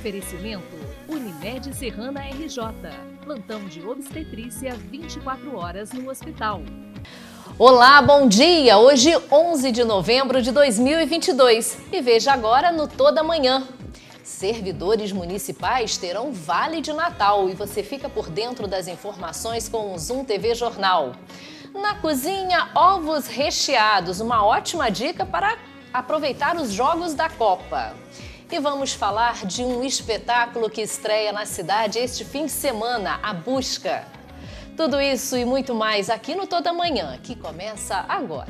Oferecimento Unimed Serrana RJ. Plantão de obstetrícia 24 horas no hospital. Olá, bom dia! Hoje, 11 de novembro de 2022. E veja agora no Toda Manhã. Servidores municipais terão Vale de Natal e você fica por dentro das informações com o Zoom TV Jornal. Na cozinha, ovos recheados, uma ótima dica para aproveitar os jogos da Copa. E vamos falar de um espetáculo que estreia na cidade este fim de semana, A Busca. Tudo isso e muito mais aqui no Toda Manhã, que começa agora.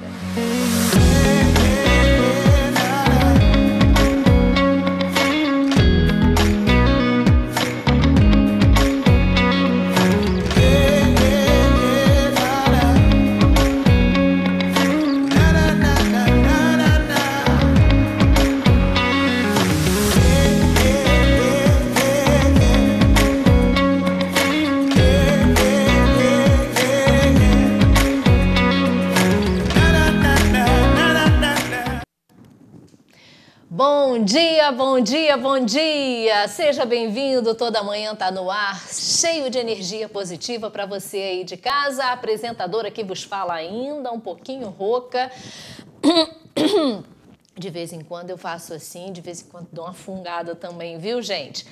Bom dia, bom dia! Seja bem-vindo, toda manhã tá no ar, cheio de energia positiva para você aí de casa. A apresentadora que vos fala ainda, um pouquinho rouca. De vez em quando eu faço assim, de vez em quando dou uma fungada também, viu, gente?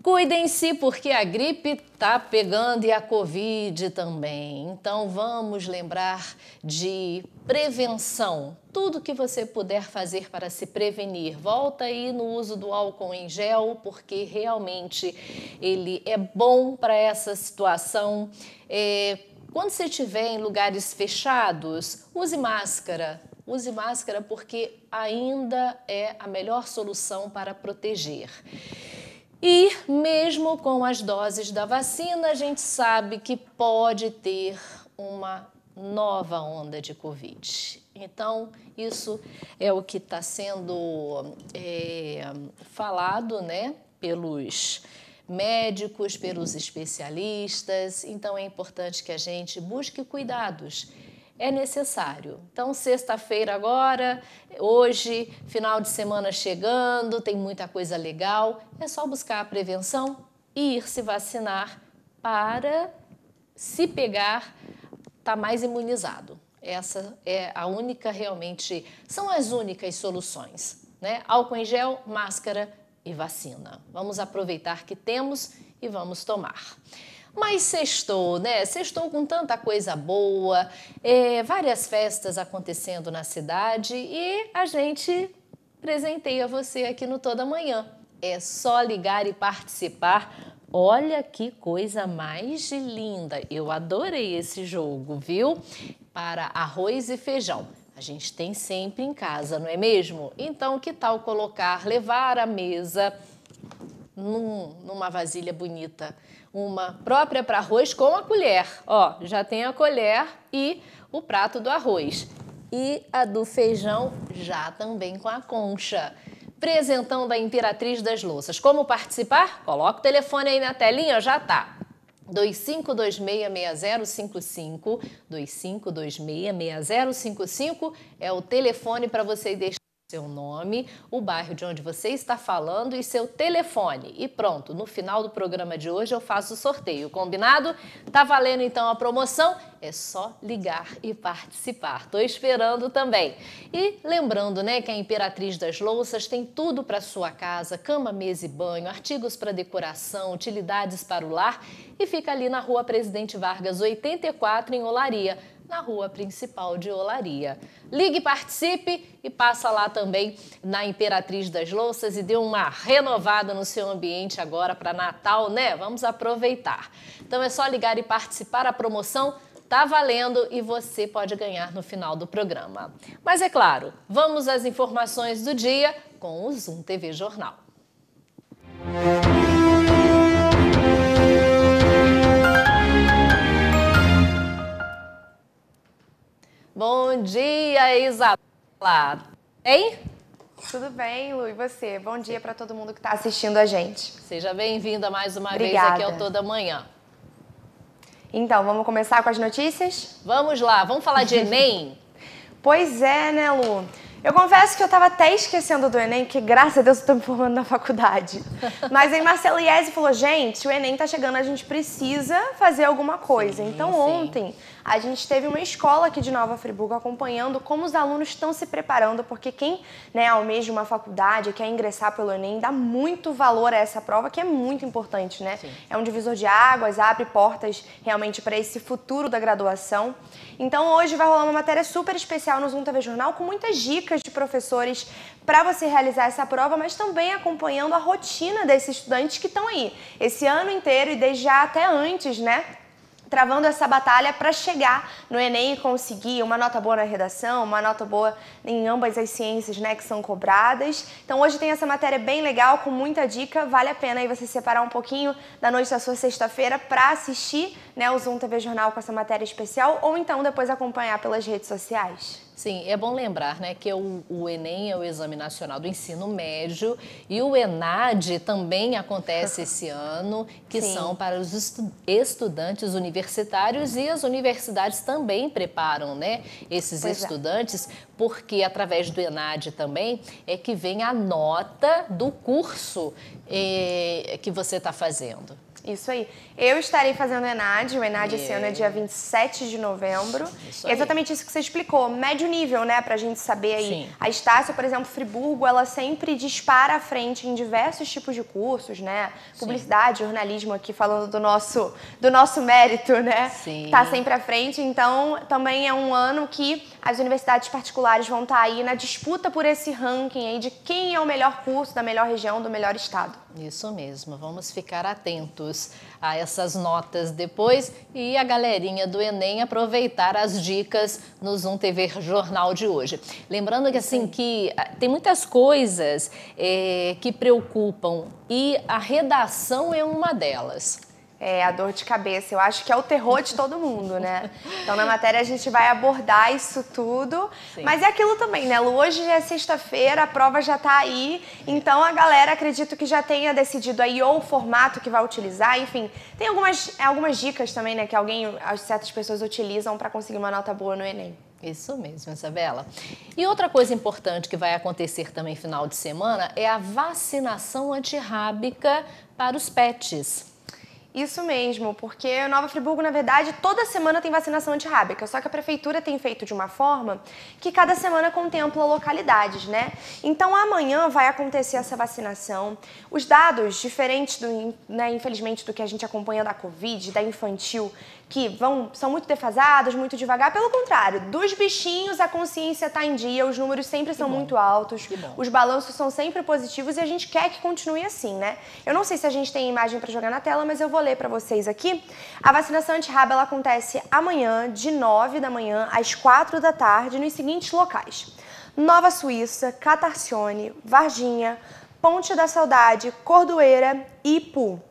Cuidem-se porque a gripe tá pegando e a Covid também. Então vamos lembrar de prevenção. Tudo que você puder fazer para se prevenir. Volta aí no uso do álcool em gel, porque realmente ele é bom para essa situação. É, quando você estiver em lugares fechados, use máscara. Use máscara porque ainda é a melhor solução para proteger. E mesmo com as doses da vacina, a gente sabe que pode ter uma nova onda de Covid. Então, isso é o que está sendo é, falado né, pelos médicos, pelos especialistas. Então, é importante que a gente busque cuidados é necessário. Então, sexta-feira agora, hoje, final de semana chegando, tem muita coisa legal. É só buscar a prevenção e ir se vacinar para, se pegar, tá mais imunizado. Essa é a única, realmente, são as únicas soluções. Né? Álcool em gel, máscara e vacina. Vamos aproveitar que temos e vamos tomar. Mas sextou, né? Sextou com tanta coisa boa, é, várias festas acontecendo na cidade e a gente presenteia você aqui no Toda Manhã. É só ligar e participar. Olha que coisa mais linda! Eu adorei esse jogo, viu? Para arroz e feijão. A gente tem sempre em casa, não é mesmo? Então, que tal colocar, levar a mesa num, numa vasilha bonita? Uma própria para arroz com a colher. Ó, já tem a colher e o prato do arroz. E a do feijão já também com a concha. Presentão da Imperatriz das Louças. Como participar? Coloca o telefone aí na telinha, já tá. 25266055, 25266055 é o telefone para você deixar seu nome, o bairro de onde você está falando e seu telefone. E pronto, no final do programa de hoje eu faço o sorteio, combinado? Tá valendo então a promoção? É só ligar e participar. Tô esperando também. E lembrando, né, que a Imperatriz das Louças tem tudo para sua casa: cama, mesa e banho, artigos para decoração, utilidades para o lar e fica ali na Rua Presidente Vargas 84 em Olaria na rua principal de Olaria. Ligue, participe e passa lá também na Imperatriz das Louças e dê uma renovada no seu ambiente agora para Natal, né? Vamos aproveitar. Então é só ligar e participar, a promoção tá valendo e você pode ganhar no final do programa. Mas é claro, vamos às informações do dia com o Zoom TV Jornal. Bom dia, Isabela. Hein? Tudo bem, Lu, e você? Bom dia para todo mundo que está assistindo a gente. Seja bem-vinda mais uma Obrigada. vez aqui ao Toda Manhã. Então, vamos começar com as notícias? Vamos lá, vamos falar de Enem? pois é, né, Lu? Eu confesso que eu estava até esquecendo do Enem, que graças a Deus eu estou me formando na faculdade. Mas aí Marcelo Iese falou, gente, o Enem está chegando, a gente precisa fazer alguma coisa. Sim, então sim. ontem a gente teve uma escola aqui de Nova Friburgo acompanhando como os alunos estão se preparando, porque quem né, almeja uma faculdade, quer ingressar pelo Enem, dá muito valor a essa prova, que é muito importante, né? Sim. É um divisor de águas, abre portas realmente para esse futuro da graduação. Então hoje vai rolar uma matéria super especial no Zoom TV Jornal com muitas dicas de professores para você realizar essa prova, mas também acompanhando a rotina desses estudantes que estão aí esse ano inteiro e desde já até antes, né? Travando essa batalha para chegar no Enem e conseguir uma nota boa na redação, uma nota boa em ambas as ciências né, que são cobradas. Então hoje tem essa matéria bem legal, com muita dica, vale a pena aí você separar um pouquinho da noite da sua sexta-feira para assistir né, o Zoom TV Jornal com essa matéria especial ou então depois acompanhar pelas redes sociais. Sim, é bom lembrar né, que o, o, Enem é o Exame Nacional do Ensino Médio e o ENAD também acontece esse ano, que Sim. são para os estu estudantes universitários e as universidades também preparam né, esses pois é. estudantes, é. porque através do ENAD também é que vem a nota do curso eh, que você está fazendo. Isso aí. Eu estarei fazendo o ENAD. O ENAD esse ano é dia 27 de novembro. Isso aí. exatamente isso que você explicou. Médio nível, né? Pra gente saber aí. Sim. A Estácio, por exemplo, Friburgo, ela sempre dispara à frente em diversos tipos de cursos, né? Publicidade, Sim. jornalismo aqui falando do nosso, do nosso mérito, né? Sim. Tá sempre à frente. Então, também é um ano que as universidades particulares vão estar aí na disputa por esse ranking aí de quem é o melhor curso da melhor região, do melhor estado. Isso mesmo. Vamos ficar atentos a essas notas depois e a galerinha do Enem aproveitar as dicas no Zoom TV Jornal de hoje. Lembrando que assim que ah, tem muitas coisas é, que preocupam e a redação é uma delas é, a dor de cabeça. Eu acho que é o terror de todo mundo, né? Então, na matéria, a gente vai abordar isso tudo. Sim. Mas é aquilo também, né, Lu? Hoje é sexta-feira, a prova já está aí. Então, a galera, acredito que já tenha decidido aí ou o formato que vai utilizar. Enfim, tem algumas, algumas dicas também, né, que alguém, certas pessoas utilizam para conseguir uma nota boa no Enem. Isso mesmo, Isabela. E outra coisa importante que vai acontecer também final de semana é a vacinação antirrábica para os pets. Isso mesmo, porque Nova Friburgo, na verdade, toda semana tem vacinação antirrábica, só que a prefeitura tem feito de uma forma que cada semana contempla localidades, né? Então amanhã vai acontecer essa vacinação. Os dados, diferentes do, né, infelizmente, do que a gente acompanha da Covid, da infantil, que vão, são muito defasados, muito devagar. Pelo contrário, dos bichinhos a consciência está em dia, os números sempre são muito altos, os balanços são sempre positivos e a gente quer que continue assim, né? Eu não sei se a gente tem imagem para jogar na tela, mas eu vou ler para vocês aqui. A vacinação anti-raba ela acontece amanhã, de 9 da manhã às 4 da tarde, nos seguintes locais: Nova Suíça, Catarcione, Varginha, Ponte da Saudade, Cordoeira e Ipu.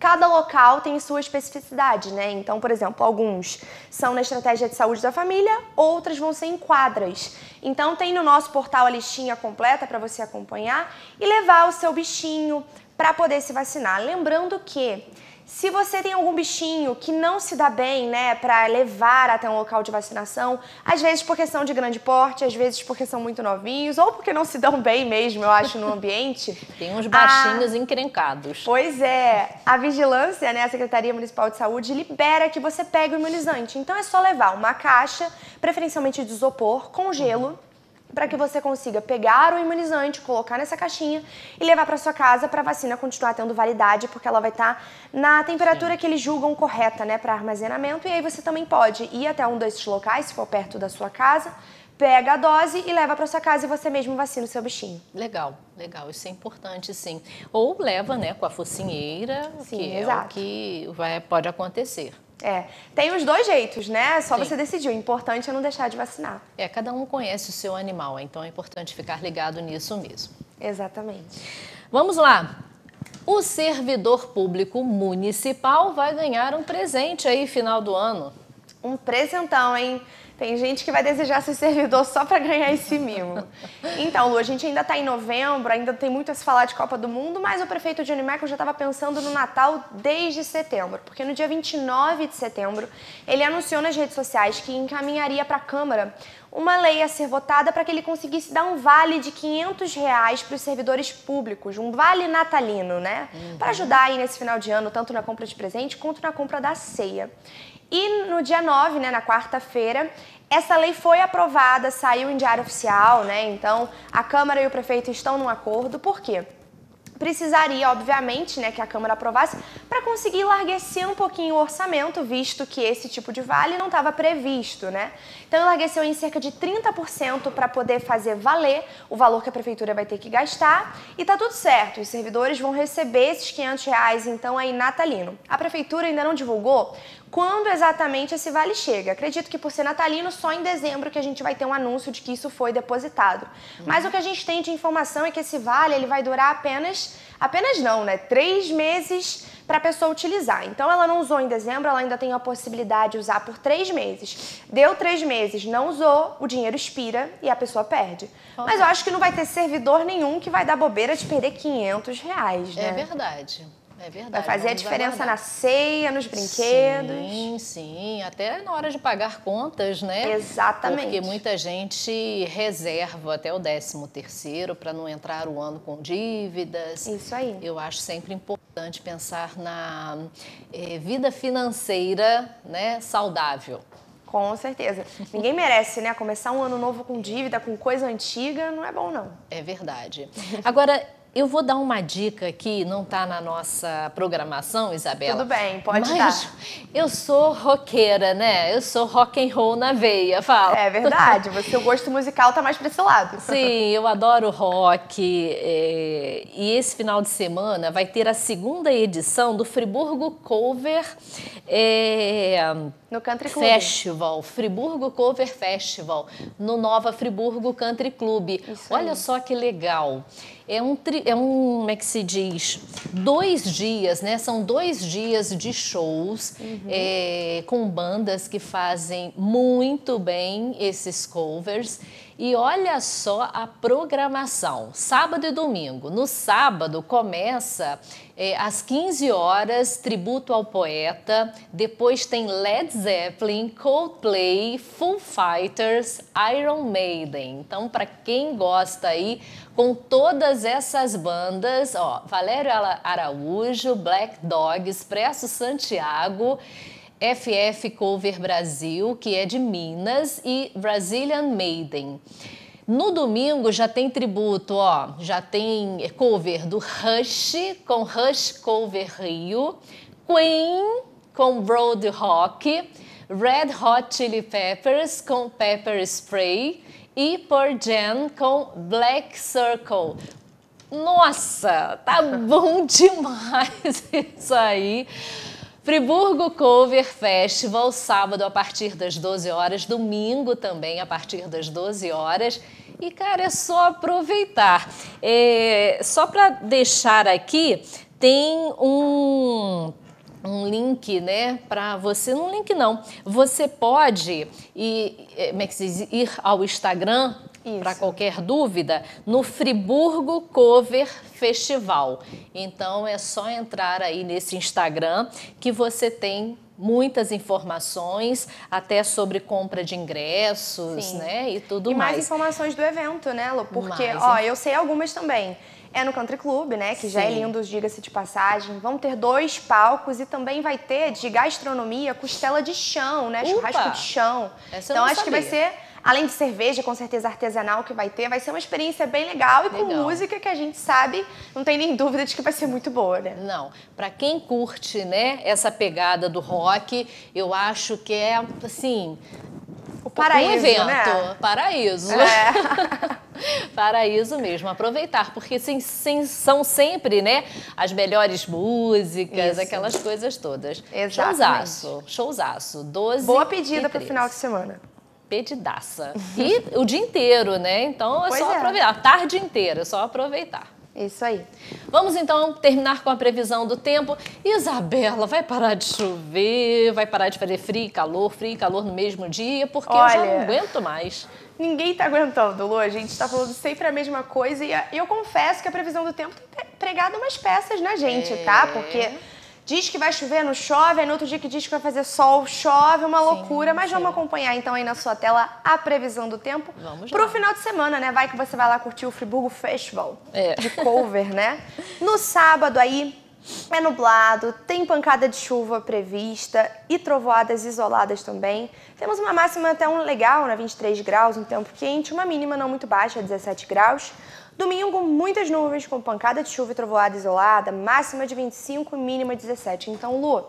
Cada local tem sua especificidade, né? Então, por exemplo, alguns são na estratégia de saúde da família, outras vão ser em quadras. Então, tem no nosso portal a listinha completa para você acompanhar e levar o seu bichinho para poder se vacinar. Lembrando que se você tem algum bichinho que não se dá bem, né, para levar até um local de vacinação, às vezes por questão de grande porte, às vezes porque são muito novinhos, ou porque não se dão bem mesmo, eu acho, no ambiente. tem uns baixinhos a... encrencados. Pois é. A vigilância, né, a Secretaria Municipal de Saúde, libera que você pegue o imunizante. Então é só levar uma caixa, preferencialmente de isopor, com gelo. Uhum para que você consiga pegar o imunizante, colocar nessa caixinha e levar para sua casa para a vacina continuar tendo validade, porque ela vai estar tá na temperatura Sim. que eles julgam correta, né, para armazenamento. E aí você também pode ir até um desses locais, se for perto da sua casa, pega a dose e leva para sua casa e você mesmo vacina o seu bichinho. Legal, legal, isso é importante sim. Ou leva, né, com a focinheira, sim, que exato. é o que vai, pode acontecer. É, tem os dois jeitos, né? É só Sim. você decidir. O importante é não deixar de vacinar. É, cada um conhece o seu animal, então é importante ficar ligado nisso mesmo. Exatamente. Vamos lá. O servidor público municipal vai ganhar um presente aí final do ano. Um presentão, hein? Tem gente que vai desejar ser servidor só para ganhar esse mimo. Então, Lu, a gente ainda está em novembro, ainda tem muito a se falar de Copa do Mundo, mas o prefeito Johnny Michael já estava pensando no Natal desde setembro, porque no dia 29 de setembro ele anunciou nas redes sociais que encaminharia para a Câmara uma lei a ser votada para que ele conseguisse dar um vale de 500 reais para os servidores públicos, um vale natalino, né? Uhum. Para ajudar aí nesse final de ano, tanto na compra de presente quanto na compra da ceia. E no dia 9, né, na quarta-feira, essa lei foi aprovada, saiu em diário oficial, né? Então, a Câmara e o prefeito estão num acordo. Por quê? Precisaria, obviamente, né, que a Câmara aprovasse para conseguir larguecer um pouquinho o orçamento, visto que esse tipo de vale não estava previsto, né? Então, largueceu em cerca de 30% para poder fazer valer o valor que a prefeitura vai ter que gastar e tá tudo certo. Os servidores vão receber esses 500 reais, então, aí natalino. A prefeitura ainda não divulgou quando exatamente esse vale chega. Acredito que por ser natalino, só em dezembro que a gente vai ter um anúncio de que isso foi depositado. Mas o que a gente tem de informação é que esse vale ele vai durar apenas, apenas não, né? Três meses para a pessoa utilizar. Então ela não usou em dezembro, ela ainda tem a possibilidade de usar por três meses. Deu três meses, não usou, o dinheiro expira e a pessoa perde. Mas eu acho que não vai ter servidor nenhum que vai dar bobeira de perder 500 reais, né? É verdade. É verdade. Vai fazer a diferença aguardar. na ceia, nos brinquedos. Sim, sim. Até na hora de pagar contas, né? Exatamente. Porque muita gente reserva até o 13 terceiro para não entrar o ano com dívidas. Isso aí. Eu acho sempre importante pensar na eh, vida financeira né, saudável. Com certeza. Ninguém merece, né? Começar um ano novo com dívida, com coisa antiga, não é bom, não. É verdade. Agora, eu vou dar uma dica aqui, não está na nossa programação, Isabela. Tudo bem, pode mas dar. Eu sou roqueira, né? Eu sou rock and roll na veia, fala. É verdade, o seu gosto musical tá mais para esse lado. Sim, eu adoro rock. É, e esse final de semana vai ter a segunda edição do Friburgo Cover. É, no Country Club. Festival, Friburgo Cover Festival, no Nova Friburgo Country Club. Isso Olha aí. só que legal. É um, é um, como é que se diz? Dois dias, né? São dois dias de shows uhum. é, com bandas que fazem muito bem esses covers. E olha só a programação, sábado e domingo. No sábado começa é, às 15 horas, tributo ao poeta. Depois tem Led Zeppelin, Coldplay, Foo Fighters, Iron Maiden. Então, para quem gosta aí, com todas essas bandas, ó, Valério Araújo, Black Dog, Expresso Santiago. FF Cover Brasil, que é de Minas, e Brazilian Maiden. No domingo já tem tributo, ó, já tem cover do Rush com Rush Cover Rio, Queen com Road Rock, Red Hot Chili Peppers com Pepper Spray e Por Jam com Black Circle. Nossa, tá bom demais isso aí. Friburgo Cover Festival, sábado a partir das 12 horas, domingo também a partir das 12 horas. E, cara, é só aproveitar. É, só para deixar aqui, tem um um link, né, para você, não link não, você pode ir, é, é ir ao Instagram para qualquer dúvida, no Friburgo Cover Festival. Então é só entrar aí nesse Instagram que você tem muitas informações, até sobre compra de ingressos, Sim. né? E tudo e mais. E mais informações do evento, né, Lu? Porque, mais, ó, eu sei algumas também. É no Country Club, né? Que Sim. já é lindo, diga-se de passagem. Vão ter dois palcos e também vai ter de gastronomia costela de chão, né? Upa! Churrasco de chão. Essa então acho sabia. que vai ser além de cerveja, com certeza artesanal que vai ter, vai ser uma experiência bem legal e legal. com música que a gente sabe, não tem nem dúvida de que vai ser muito boa, né? Não, para quem curte, né, essa pegada do rock, eu acho que é assim, o paraíso, um evento, né? paraíso. É. paraíso mesmo, aproveitar, porque sim, sim, são sempre, né, as melhores músicas, Isso. aquelas coisas todas. Exatamente. Showzaço, showzaço, 12 Boa pedida para o final de semana pedidaça. E o dia inteiro, né? Então é pois só é. aproveitar. A tarde inteira, é só aproveitar. Isso aí. Vamos então terminar com a previsão do tempo. Isabela, vai parar de chover, vai parar de fazer frio e calor, frio e calor no mesmo dia, porque Olha, eu já não aguento mais. Ninguém tá aguentando, Lu. A gente tá falando sempre a mesma coisa e eu confesso que a previsão do tempo tem pregado umas peças na gente, tá? é... tá? Porque diz que vai chover, não chove, aí no outro dia que diz que vai fazer sol, chove, uma sim, loucura. Mas sim. vamos acompanhar então aí na sua tela a previsão do tempo vamos pro lá. final de semana, né? Vai que você vai lá curtir o Friburgo Festival é. de cover, né? No sábado aí é nublado, tem pancada de chuva prevista e trovoadas isoladas também. Temos uma máxima até um legal, né? 23 graus, um tempo quente, uma mínima não muito baixa, 17 graus. Domingo, muitas nuvens com pancada de chuva e trovoada isolada, máxima de 25 mínima de 17. Então, Lu,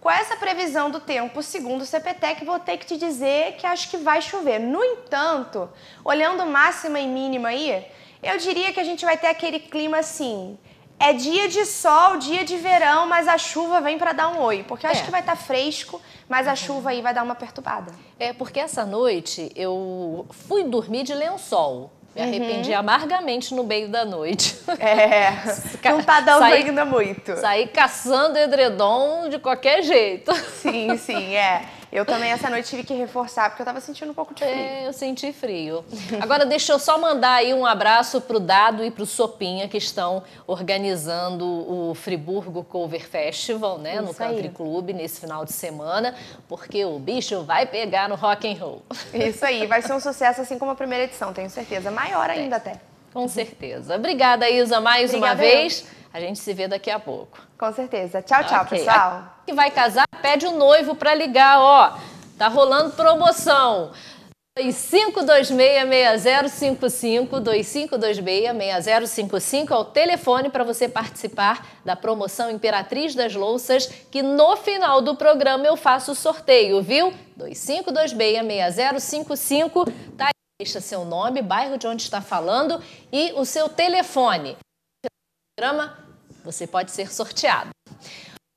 com essa previsão do tempo, segundo o CPTEC, vou ter que te dizer que acho que vai chover. No entanto, olhando máxima e mínima aí, eu diria que a gente vai ter aquele clima assim. É dia de sol, dia de verão, mas a chuva vem para dar um oi. Porque eu acho é. que vai estar tá fresco, mas a chuva aí vai dar uma perturbada. É, porque essa noite eu fui dormir de lençol. Me arrependi uhum. amargamente no meio da noite. É, não tá dando saí, ainda muito. Saí caçando edredom de qualquer jeito. Sim, sim, é. Eu também essa noite tive que reforçar, porque eu tava sentindo um pouco de frio. É, eu senti frio. Agora, deixa eu só mandar aí um abraço pro Dado e pro Sopinha, que estão organizando o Friburgo Cover Festival, né, Isso no Country aí. Club, nesse final de semana, porque o bicho vai pegar no rock and roll. Isso aí, vai ser um sucesso assim como a primeira edição, tenho certeza. Maior ainda é. até. Com certeza. Obrigada, Isa, mais Obrigada uma vez. A gente se vê daqui a pouco. Com certeza. Tchau, tchau, okay. pessoal. Que vai casar, pede o noivo para ligar, ó. Tá rolando promoção. 2526-6055, 2526-6055 é o telefone para você participar da promoção Imperatriz das Louças, que no final do programa eu faço o sorteio, viu? 2526-6055, tá aí, deixa seu nome, bairro de onde está falando e o seu telefone. Programa você pode ser sorteado.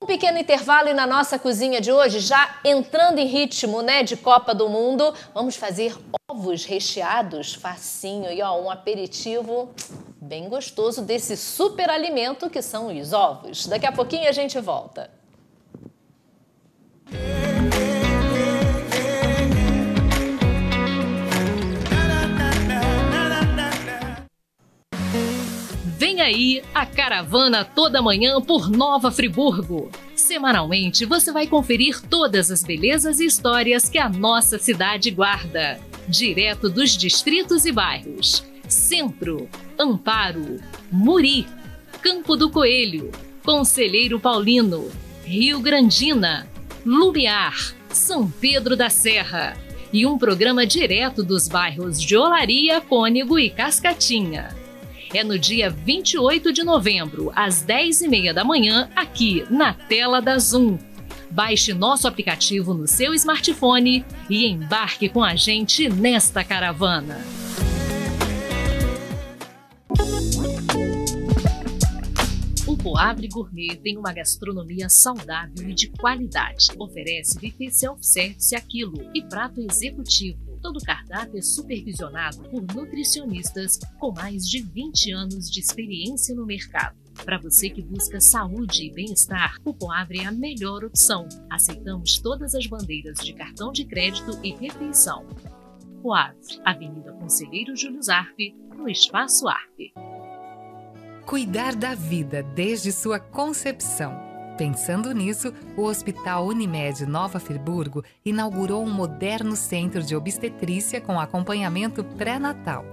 Um pequeno intervalo e na nossa cozinha de hoje, já entrando em ritmo né, de Copa do Mundo, vamos fazer ovos recheados, facinho e ó, um aperitivo bem gostoso desse super alimento que são os ovos. Daqui a pouquinho a gente volta. Vem aí a caravana toda manhã por Nova Friburgo. Semanalmente você vai conferir todas as belezas e histórias que a nossa cidade guarda, direto dos distritos e bairros: Centro, Amparo, Muri, Campo do Coelho, Conselheiro Paulino, Rio Grandina, Lumiar, São Pedro da Serra. E um programa direto dos bairros de Olaria, Cônego e Cascatinha é no dia 28 de novembro, às 10h30 da manhã, aqui na tela da Zoom. Baixe nosso aplicativo no seu smartphone e embarque com a gente nesta caravana. O Poavre Gourmet tem uma gastronomia saudável e de qualidade. Oferece buffet self-service a e prato executivo Todo o cardápio é supervisionado por nutricionistas com mais de 20 anos de experiência no mercado. Para você que busca saúde e bem-estar, o Poavre é a melhor opção. Aceitamos todas as bandeiras de cartão de crédito e refeição. Poavre, Avenida Conselheiro Júlio Zarpe, no Espaço Arpe. Cuidar da vida desde sua concepção Pensando nisso, o Hospital Unimed Nova Friburgo inaugurou um moderno centro de obstetrícia com acompanhamento pré-natal.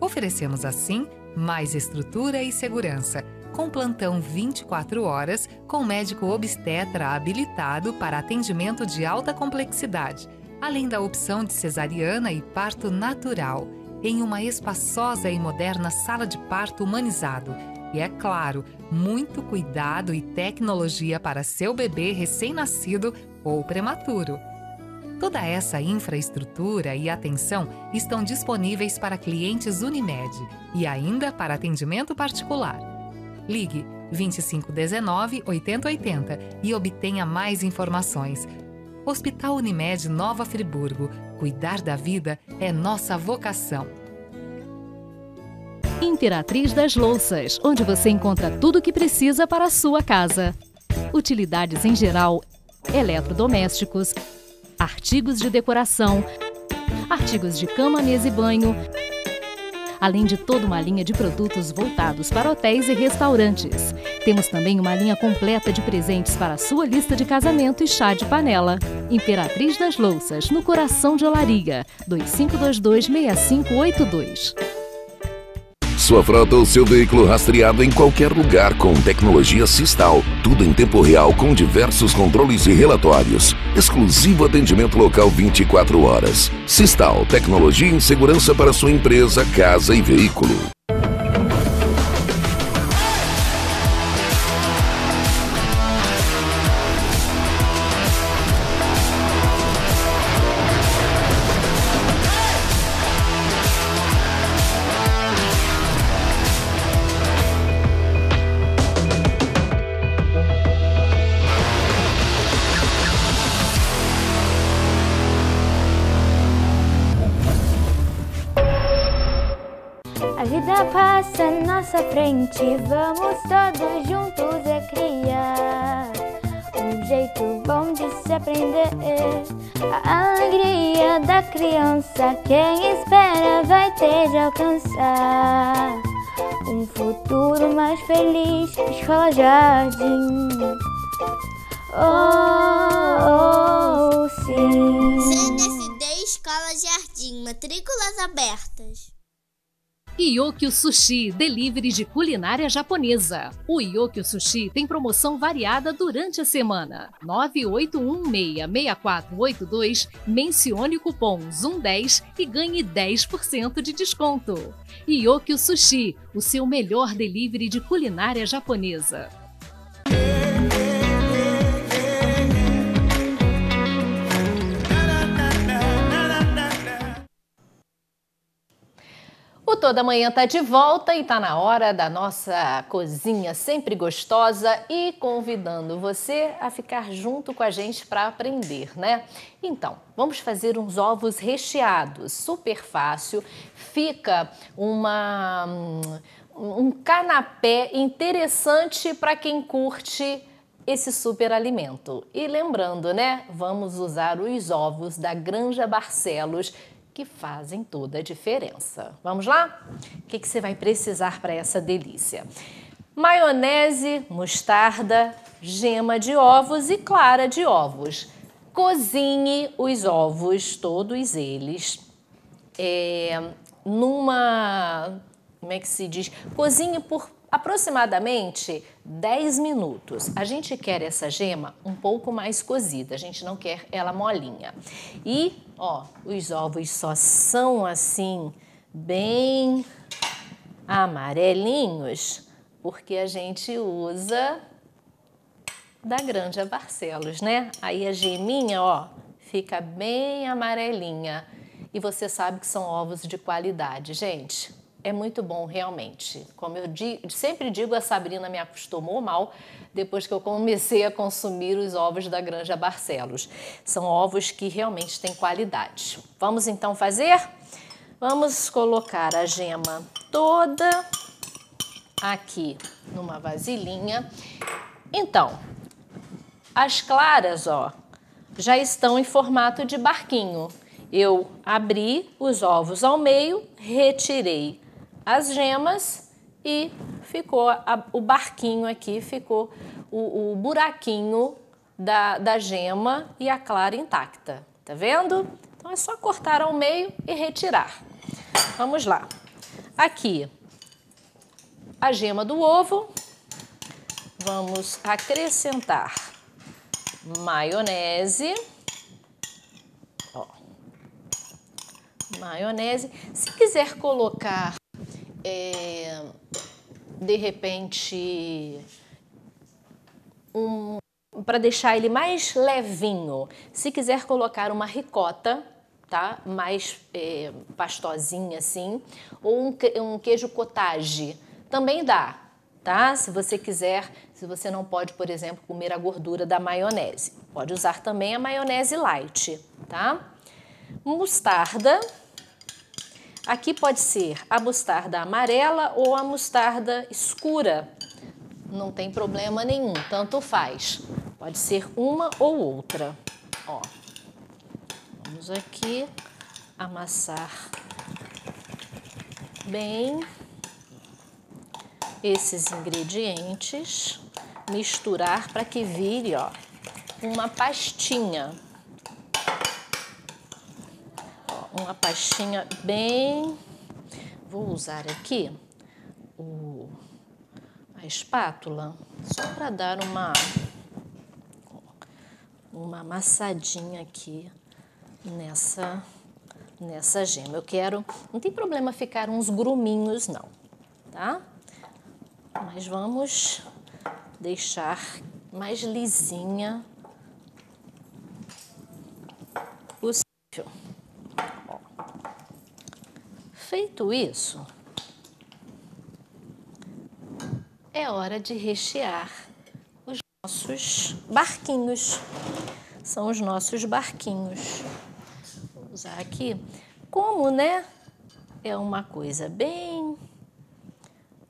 Oferecemos assim mais estrutura e segurança, com plantão 24 horas, com médico obstetra habilitado para atendimento de alta complexidade, além da opção de cesariana e parto natural, em uma espaçosa e moderna sala de parto humanizado e, é claro, muito cuidado e tecnologia para seu bebê recém-nascido ou prematuro. Toda essa infraestrutura e atenção estão disponíveis para clientes Unimed e ainda para atendimento particular. Ligue 2519 8080 e obtenha mais informações. Hospital Unimed Nova Friburgo. Cuidar da vida é nossa vocação. Imperatriz das Louças, onde você encontra tudo o que precisa para a sua casa. Utilidades em geral, eletrodomésticos, artigos de decoração, artigos de cama, mesa e banho, além de toda uma linha de produtos voltados para hotéis e restaurantes. Temos também uma linha completa de presentes para sua lista de casamento e chá de panela. Imperatriz das Louças, no coração de Olaria, 2522-6582. Sua frota ou seu veículo rastreado em qualquer lugar com tecnologia Sistal. Tudo em tempo real com diversos controles e relatórios. Exclusivo atendimento local 24 horas. Sistal, tecnologia em segurança para sua empresa, casa e veículo. Frente, vamos todos juntos a criar um jeito bom de se aprender. A alegria da criança, quem espera vai ter de alcançar um futuro mais feliz. Escola Jardim. Oh, oh sim. CNSD Escola Jardim, matrículas abertas. Yokio Sushi, delivery de culinária japonesa. O Yokio Sushi tem promoção variada durante a semana. 98166482, mencione o cupom ZUM10 e ganhe 10% de desconto. Yokio Sushi, o seu melhor delivery de culinária japonesa. Toda Manhã tá de volta e tá na hora da nossa cozinha sempre gostosa e convidando você a ficar junto com a gente para aprender, né? Então, vamos fazer uns ovos recheados, super fácil. Fica uma um canapé interessante para quem curte esse super alimento. E lembrando, né? Vamos usar os ovos da Granja Barcelos que fazem toda a diferença. Vamos lá? O que, que você vai precisar para essa delícia? Maionese, mostarda, gema de ovos e clara de ovos. Cozinhe os ovos, todos eles, é, numa. Como é que se diz? Cozinhe por aproximadamente 10 minutos. A gente quer essa gema um pouco mais cozida, a gente não quer ela molinha. E, ó, os ovos só são assim, bem amarelinhos, porque a gente usa da Granja Barcelos, né? Aí a geminha, ó, fica bem amarelinha. E você sabe que são ovos de qualidade, gente é muito bom realmente. Como eu digo, sempre digo, a Sabrina me acostumou mal depois que eu comecei a consumir os ovos da Granja Barcelos. São ovos que realmente têm qualidade. Vamos então fazer? Vamos colocar a gema toda aqui numa vasilhinha. Então, as claras, ó, já estão em formato de barquinho. Eu abri os ovos ao meio, retirei as gemas e ficou a, o barquinho aqui, ficou o, o buraquinho da, da gema e a clara intacta. Tá vendo? Então é só cortar ao meio e retirar. Vamos lá. Aqui a gema do ovo. Vamos acrescentar maionese. Ó. Maionese. Se quiser colocar é, de repente, um, para deixar ele mais levinho, se quiser colocar uma ricota, tá? Mais é, pastosinha assim, ou um, um queijo cottage, também dá, tá? Se você quiser, se você não pode, por exemplo, comer a gordura da maionese, pode usar também a maionese light, tá? Mostarda, Aqui pode ser a mostarda amarela ou a mostarda escura. Não tem problema nenhum, tanto faz. Pode ser uma ou outra. Ó. Vamos aqui amassar bem esses ingredientes, misturar para que vire, ó, uma pastinha. Ó, uma pastinha bem. Vou usar aqui o, a espátula só para dar uma uma amassadinha aqui nessa nessa gema. Eu quero, não tem problema ficar uns gruminhos não, tá? Mas vamos deixar mais lisinha possível. Feito isso, é hora de rechear os nossos barquinhos. São os nossos barquinhos. Vou usar aqui. Como, né? É uma coisa bem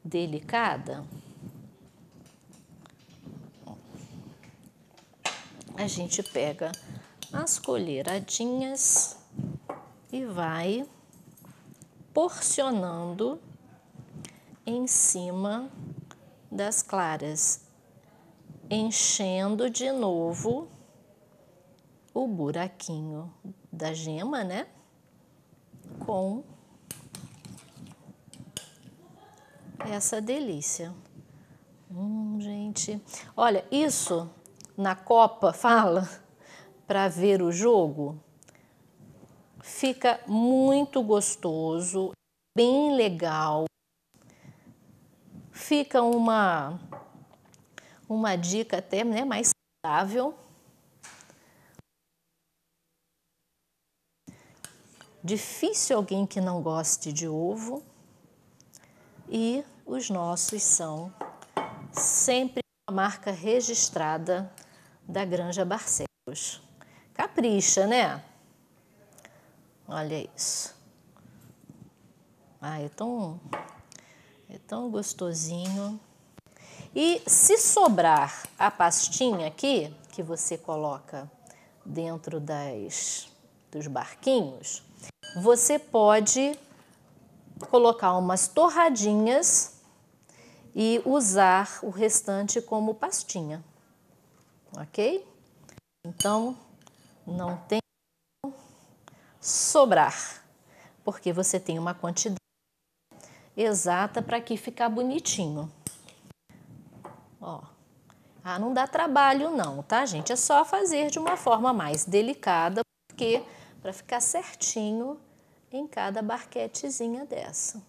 delicada. A gente pega as colheradinhas e vai porcionando em cima das claras, enchendo de novo o buraquinho da gema, né? Com essa delícia. Hum, gente, olha, isso na Copa fala para ver o jogo fica muito gostoso, bem legal. Fica uma uma dica até né, mais saudável. Difícil alguém que não goste de ovo. E os nossos são sempre a marca registrada da Granja Barcelos. Capricha, né? Olha isso. Ah, é tão, é tão gostosinho. E se sobrar a pastinha aqui, que você coloca dentro das, dos barquinhos, você pode colocar umas torradinhas e usar o restante como pastinha, ok? Então, não tem sobrar, porque você tem uma quantidade exata para que ficar bonitinho. Ó. Ah, não dá trabalho não, tá, gente? É só fazer de uma forma mais delicada, porque para ficar certinho em cada barquetezinha dessa.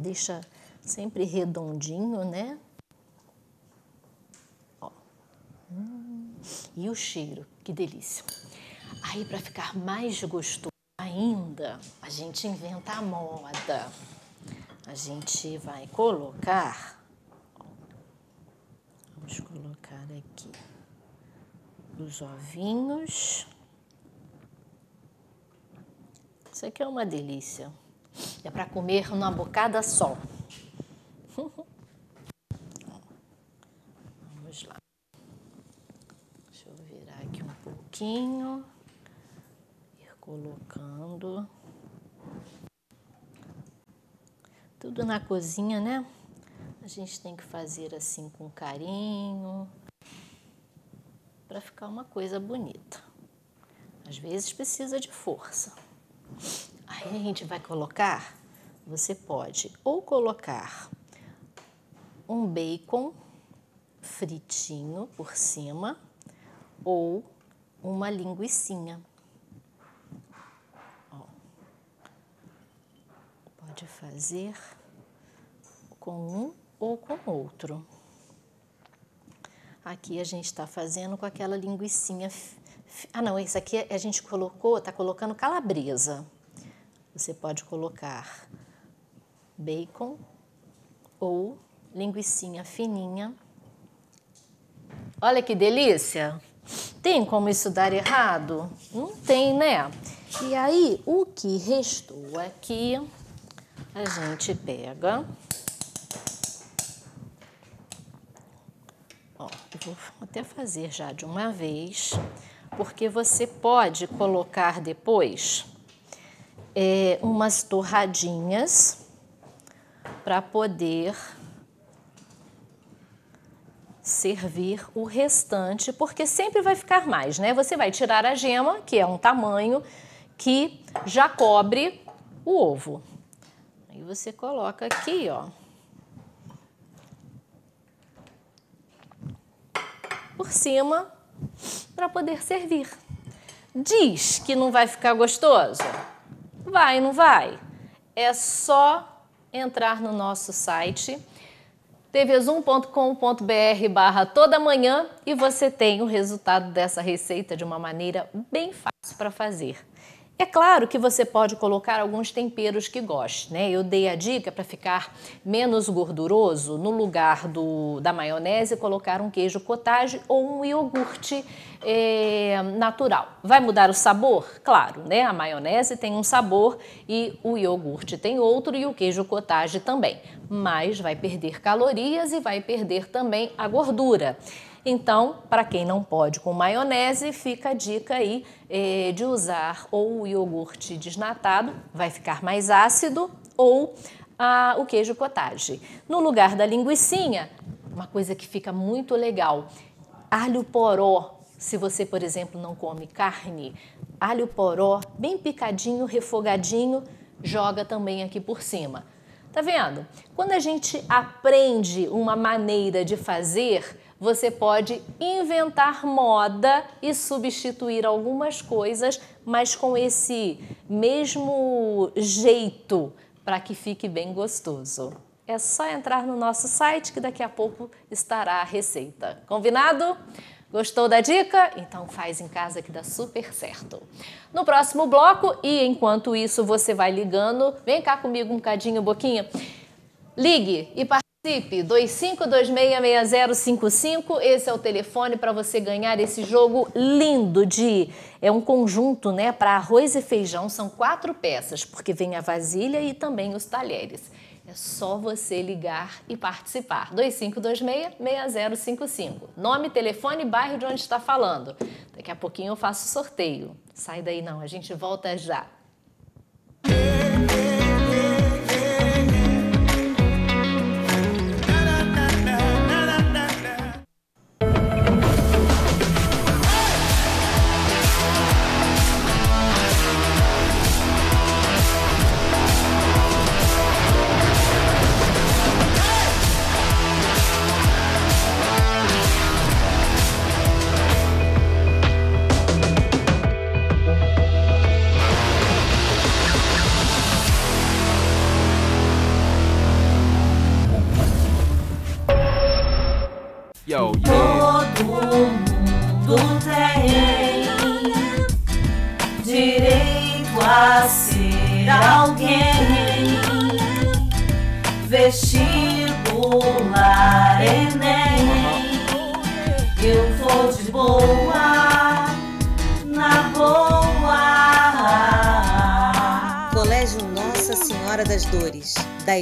Deixa sempre redondinho, né? Ó. Hum. E o cheiro, que delícia. Aí, para ficar mais gostoso ainda, a gente inventa a moda. A gente vai colocar. Vamos colocar aqui os ovinhos. Isso aqui é uma delícia. É para comer numa bocada só. Vamos lá. Deixa eu virar aqui um pouquinho. Colocando. Tudo na cozinha, né? A gente tem que fazer assim com carinho para ficar uma coisa bonita. Às vezes precisa de força. Aí a gente vai colocar, você pode ou colocar um bacon fritinho por cima ou uma linguiçinha. Pode fazer com um ou com outro. Aqui a gente está fazendo com aquela linguiçinha ah, não, esse aqui a gente colocou, está colocando calabresa. Você pode colocar bacon ou linguiçinha fininha. Olha que delícia! Tem como isso dar errado? Não tem, né? E aí, o que restou aqui, a gente pega. Ó, vou até fazer já de uma vez, porque você pode colocar depois é, umas torradinhas para poder servir o restante, porque sempre vai ficar mais, né? Você vai tirar a gema, que é um tamanho que já cobre o ovo. Aí você coloca aqui, ó. Por cima, para poder servir. Diz que não vai ficar gostoso? Vai, não vai? É só entrar no nosso site tvzoom.com.br barra toda manhã e você tem o resultado dessa receita de uma maneira bem fácil para fazer. É claro que você pode colocar alguns temperos que goste, né? Eu dei a dica para ficar menos gorduroso, no lugar do, da maionese, colocar um queijo cottage ou um iogurte é, natural. Vai mudar o sabor? Claro, né? A maionese tem um sabor e o iogurte tem outro e o queijo cottage também. Mas vai perder calorias e vai perder também a gordura. Então, para quem não pode com maionese, fica a dica aí eh, de usar ou o iogurte desnatado, vai ficar mais ácido, ou ah, o queijo cottage. No lugar da linguiçinha, uma coisa que fica muito legal, alho poró. Se você, por exemplo, não come carne, alho poró, bem picadinho, refogadinho, joga também aqui por cima. Tá vendo? Quando a gente aprende uma maneira de fazer, você pode inventar moda e substituir algumas coisas, mas com esse mesmo jeito para que fique bem gostoso. É só entrar no nosso site que daqui a pouco estará a receita. Combinado? Gostou da dica? Então faz em casa que dá super certo. No próximo bloco, e enquanto isso você vai ligando, vem cá comigo um bocadinho, Boquinha. Ligue e participe. Participe 25266055, esse é o telefone para você ganhar esse jogo lindo de é um conjunto, né, para arroz e feijão, são quatro peças, porque vem a vasilha e também os talheres. É só você ligar e participar. 25266055. Nome, telefone, bairro de onde está falando. Daqui a pouquinho eu faço sorteio. Sai daí não, a gente volta já.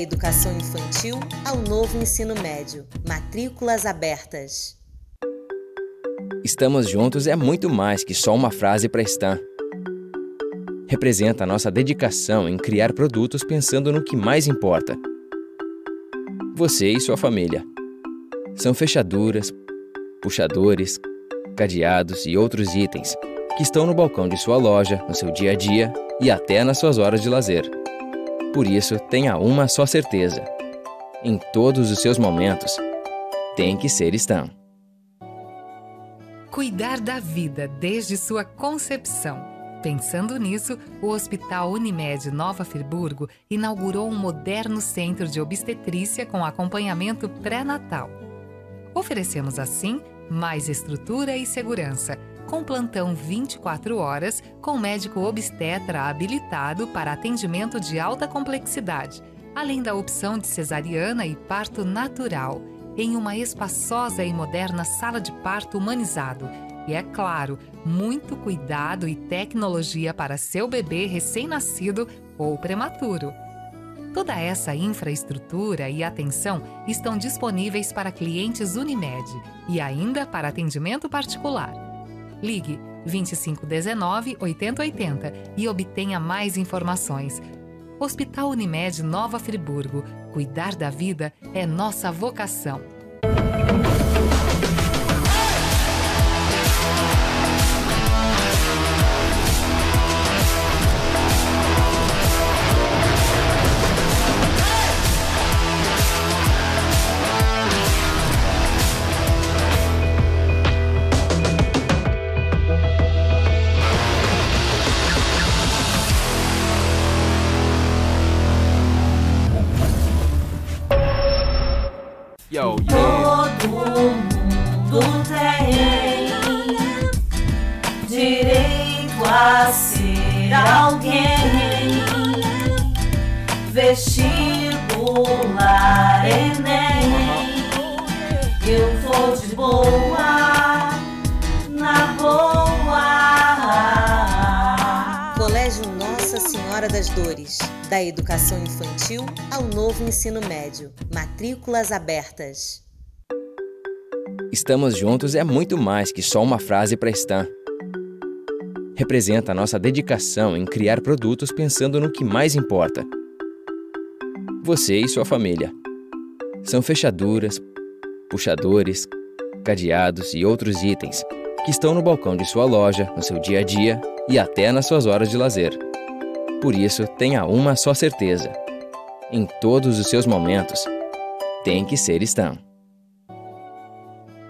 Educação infantil ao novo ensino médio. Matrículas abertas. Estamos juntos é muito mais que só uma frase para Stan. Representa a nossa dedicação em criar produtos pensando no que mais importa. Você e sua família. São fechaduras, puxadores, cadeados e outros itens que estão no balcão de sua loja, no seu dia a dia e até nas suas horas de lazer. Por isso, tenha uma só certeza: em todos os seus momentos, tem que ser Stan. Cuidar da vida desde sua concepção. Pensando nisso, o Hospital Unimed Nova Friburgo inaugurou um moderno centro de obstetrícia com acompanhamento pré-natal. Oferecemos assim mais estrutura e segurança, com plantão 24 horas, com médico obstetra habilitado para atendimento de alta complexidade, além da opção de cesariana e parto natural, em uma espaçosa e moderna sala de parto humanizado, E é claro, muito cuidado e tecnologia para seu bebê recém-nascido ou prematuro. Toda essa infraestrutura e atenção estão disponíveis para clientes Unimed e ainda para atendimento particular. Ligue 2519 8080 e obtenha mais informações. Hospital Unimed Nova Friburgo. Cuidar da vida é nossa vocação. Ensino médio. Matrículas abertas. Estamos juntos é muito mais que só uma frase para Stan. Representa a nossa dedicação em criar produtos pensando no que mais importa. Você e sua família. São fechaduras, puxadores, cadeados e outros itens que estão no balcão de sua loja, no seu dia a dia e até nas suas horas de lazer. Por isso, tenha uma só certeza: em todos os seus momentos, tem que ser Stan.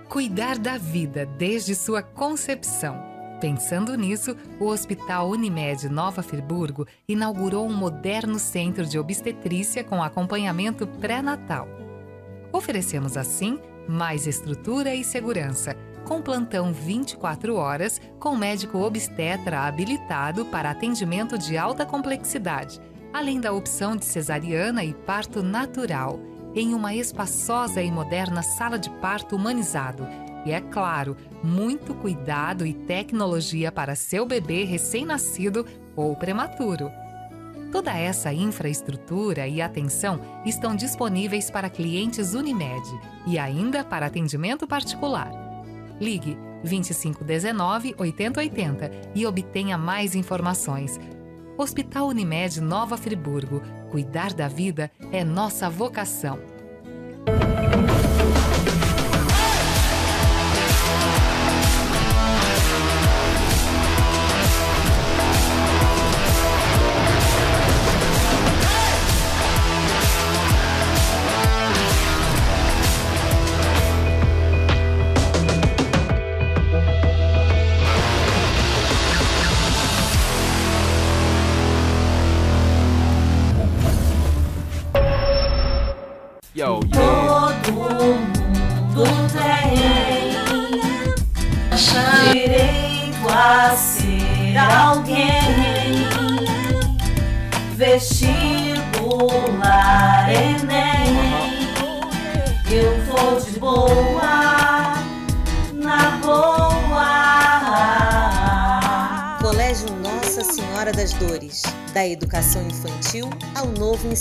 Cuidar da vida desde sua concepção. Pensando nisso, o Hospital Unimed Nova Friburgo inaugurou um moderno centro de obstetrícia com acompanhamento pré-natal. Oferecemos assim mais estrutura e segurança, com plantão 24 horas, com médico obstetra habilitado para atendimento de alta complexidade, além da opção de cesariana e parto natural, em uma espaçosa e moderna sala de parto humanizado. E é claro, muito cuidado e tecnologia para seu bebê recém-nascido ou prematuro. Toda essa infraestrutura e atenção estão disponíveis para clientes Unimed e ainda para atendimento particular. Ligue 2519 8080 e obtenha mais informações. Hospital Unimed Nova Friburgo. Cuidar da vida é nossa vocação.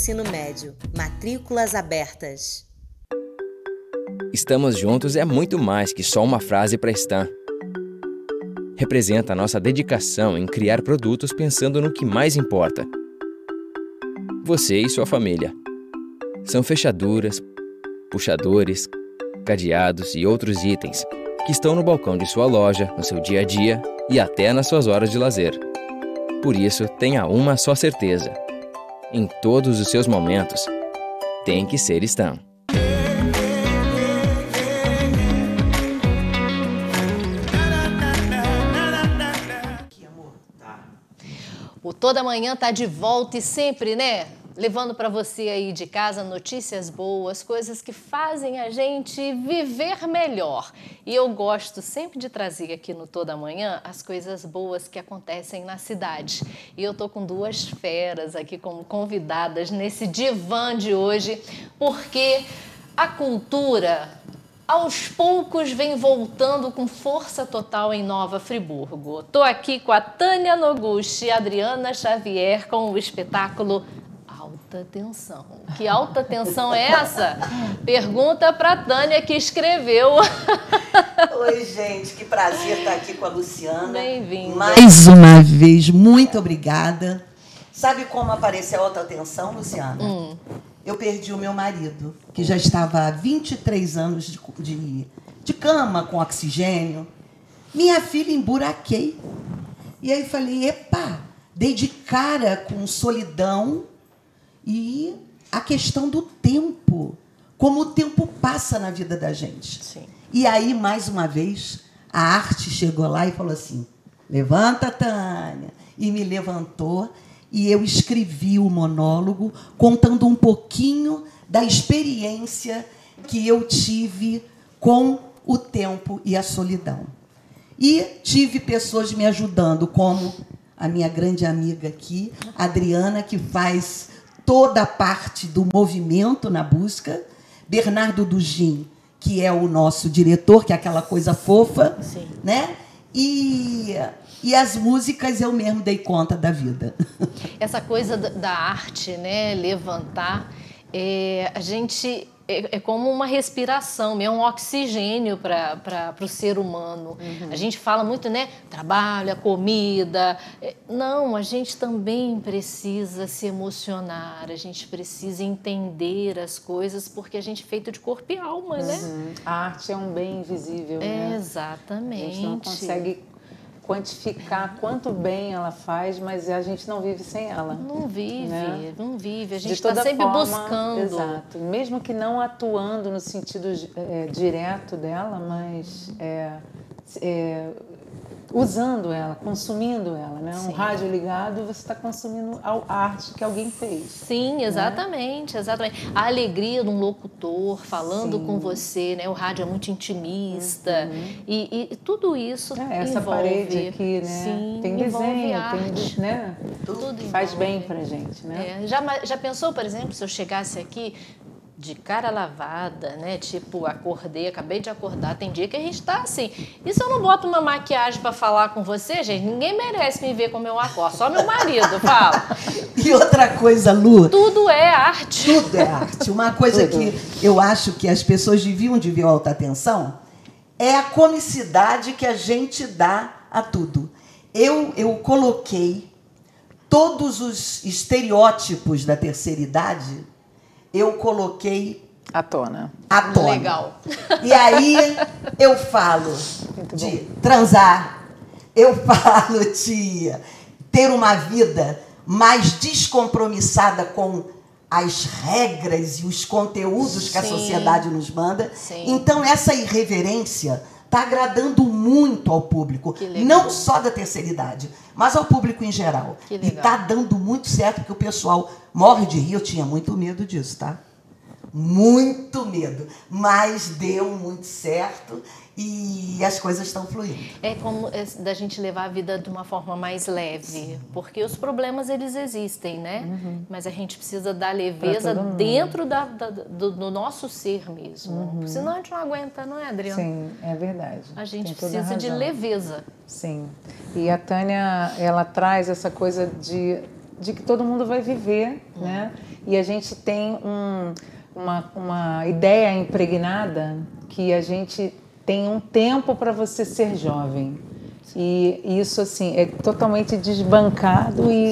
Ensino médio. Matrículas abertas. Estamos juntos é muito mais que só uma frase para Stan. Representa a nossa dedicação em criar produtos pensando no que mais importa. Você e sua família. São fechaduras, puxadores, cadeados e outros itens que estão no balcão de sua loja, no seu dia a dia e até nas suas horas de lazer. Por isso, tenha uma só certeza: em todos os seus momentos, tem que ser Stan. O Toda Manhã tá de volta e sempre, né? Levando para você aí de casa notícias boas, coisas que fazem a gente viver melhor. E eu gosto sempre de trazer aqui no Toda Manhã as coisas boas que acontecem na cidade. E eu tô com duas feras aqui como convidadas nesse divã de hoje, porque a cultura aos poucos vem voltando com força total em Nova Friburgo. Tô aqui com a Tânia Noguchi e a Adriana Xavier com o espetáculo Alta Tensão. Que alta tensão é essa? Pergunta para Tânia que escreveu. Oi, gente, que prazer estar aqui com a Luciana. Bem-vinda. Mais uma vez, muito obrigada. Sabe como apareceu a alta tensão, Luciana? Hum. Eu perdi o meu marido, que já estava há 23 anos de, de, de cama, com oxigênio. Minha filha emburaquei. E aí falei, epa, dei de cara com solidão e a questão do tempo. Como o tempo passa na vida da gente. Sim. E aí, mais uma vez, a arte chegou lá e falou assim: levanta, Tânia. E me levantou e eu escrevi o monólogo contando um pouquinho da experiência que eu tive com o tempo e a solidão. E tive pessoas me ajudando, como a minha grande amiga aqui, Adriana, que faz toda a parte do movimento na busca, Bernardo Dugin, que é o nosso diretor, que é aquela coisa fofa, Sim. né? E, e as músicas eu mesmo dei conta da vida. Essa coisa da- arte, né? Levantar, é, a gente é, é como uma respiração, é um oxigênio para o ser humano. A gente fala muito, né? Trabalho, a comida. É, Não, a gente também precisa se emocionar, a gente precisa entender as coisas, porque a gente é feito de corpo e alma, né? Uhum. A arte é um bem invisível, né? Exatamente. A gente não consegue quantificar quanto bem ela faz, mas a gente não vive sem ela. Não vive, né? não vive. A gente está sempre forma, buscando. Exato. Mesmo que não atuando no sentido é, direto dela, mas é, é, usando ela, consumindo ela. Né? Um Sim. rádio ligado, você está consumindo a arte que alguém fez. Sim, exatamente, exatamente. A alegria de um locutor falando Sim. com você, né? O rádio é muito intimista e, e tudo isso É, essa envolve, parede aqui, né? Sim, tem desenho, arte. tem, né? Tudo faz envolve. bem pra gente, né? É, já, já pensou, por exemplo, se eu chegasse aqui de cara lavada, né? Tipo, acordei, acabei de acordar. Tem dia que a gente tá assim. E se eu não boto uma maquiagem pra falar com você, gente? Ninguém merece me ver como eu acordo. Só meu marido fala. E outra coisa, Lu, Tudo é arte. tudo é arte. Uma coisa que eu acho que as pessoas deviam de ver alta atenção é a comicidade que a gente dá a tudo. Eu, eu coloquei todos os estereótipos da terceira idade, eu coloquei À tona. à tona. Legal. E aí eu falo de transar, eu falo de ter uma vida mais descompromissada com as regras e os conteúdos que a sociedade nos manda. Sim. Então essa irreverência está agradando muito ao público, não só da terceira idade, mas ao público em geral. E está dando muito certo, porque o pessoal morre de rir. Eu tinha muito medo disso, tá? Muito medo. Mas deu muito certo e as coisas estão fluindo. É como é, da gente levar a vida de uma forma mais leve, porque os problemas eles existem, né? Mas a gente precisa dar leveza Uhum. dentro da, da- do, do nosso ser mesmo. Senão a gente não aguenta, não é, Adriana? Sim, é verdade. A gente Tem toda a precisa de leveza. Sim. E a Tânia, ela traz essa coisa de, de que todo mundo vai viver, né? E a gente tem um, uma, uma ideia impregnada que a gente tem um tempo para você ser jovem. E isso, assim, é totalmente desbancado e,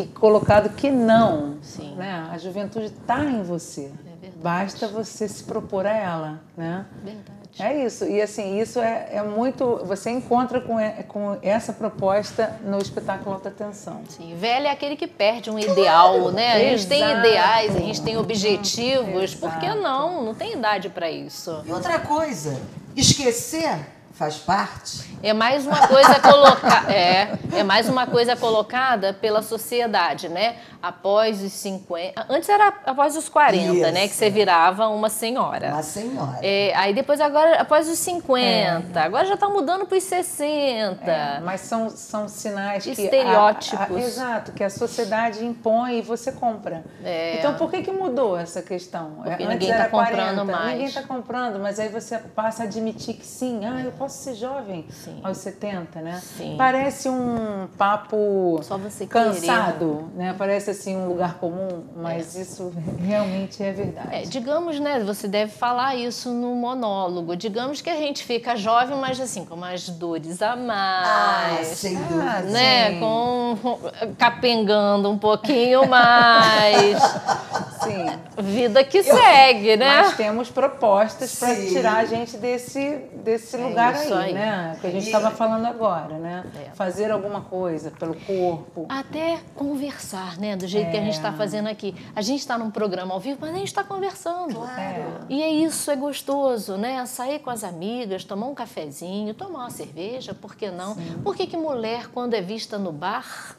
e colocado que não. Sim. Né? A juventude está em você. verdade. Basta você se propor a ela, né? Verdade. É isso. E assim, isso é, é muito. Você encontra com, com essa proposta no espetáculo Alta Tensão. Sim, velho é aquele que perde um ideal, né? A gente tem Exato. ideais, a gente tem objetivos. Por que Exato. não? Não tem idade para isso. E outra coisa, esquecer faz parte. É mais uma coisa colocada, é, é mais uma coisa colocada pela sociedade, né? Após os 50, antes era após os 40, Isso. né, que você virava uma senhora. Uma senhora. É, aí depois agora após os 50, agora já tá mudando para os 60. É, mas são, são sinais que. Estereótipos. exato, que a sociedade impõe e você compra. É. Então por que, que mudou essa questão? Porque Antes ninguém era tá comprando 40, mais. Ninguém está comprando, mas aí você passa a admitir que sim, ah, eu posso ser jovem aos 70, né? Sim. Parece um papo cansado, né? Parece assim um lugar comum, mas isso realmente é verdade. É, digamos, né, você deve falar isso no monólogo. Digamos que a gente fica jovem, mas assim, com umas dores a mais. Ah, sem dúvida. Né, sim. com capengando um pouquinho mais. Sim. Vida que segue, né? Mas temos propostas para tirar a gente desse, desse É lugar aí, aí. né? Que a gente estava falando agora, né? É. Fazer alguma coisa pelo corpo. Até conversar, né? Do jeito que a gente está fazendo aqui. A gente está num programa ao vivo, mas a gente está conversando. Claro. E é isso, é gostoso, né? Sair com as amigas, tomar um cafezinho, tomar uma cerveja, por que não? Por que, que mulher, quando é vista no bar,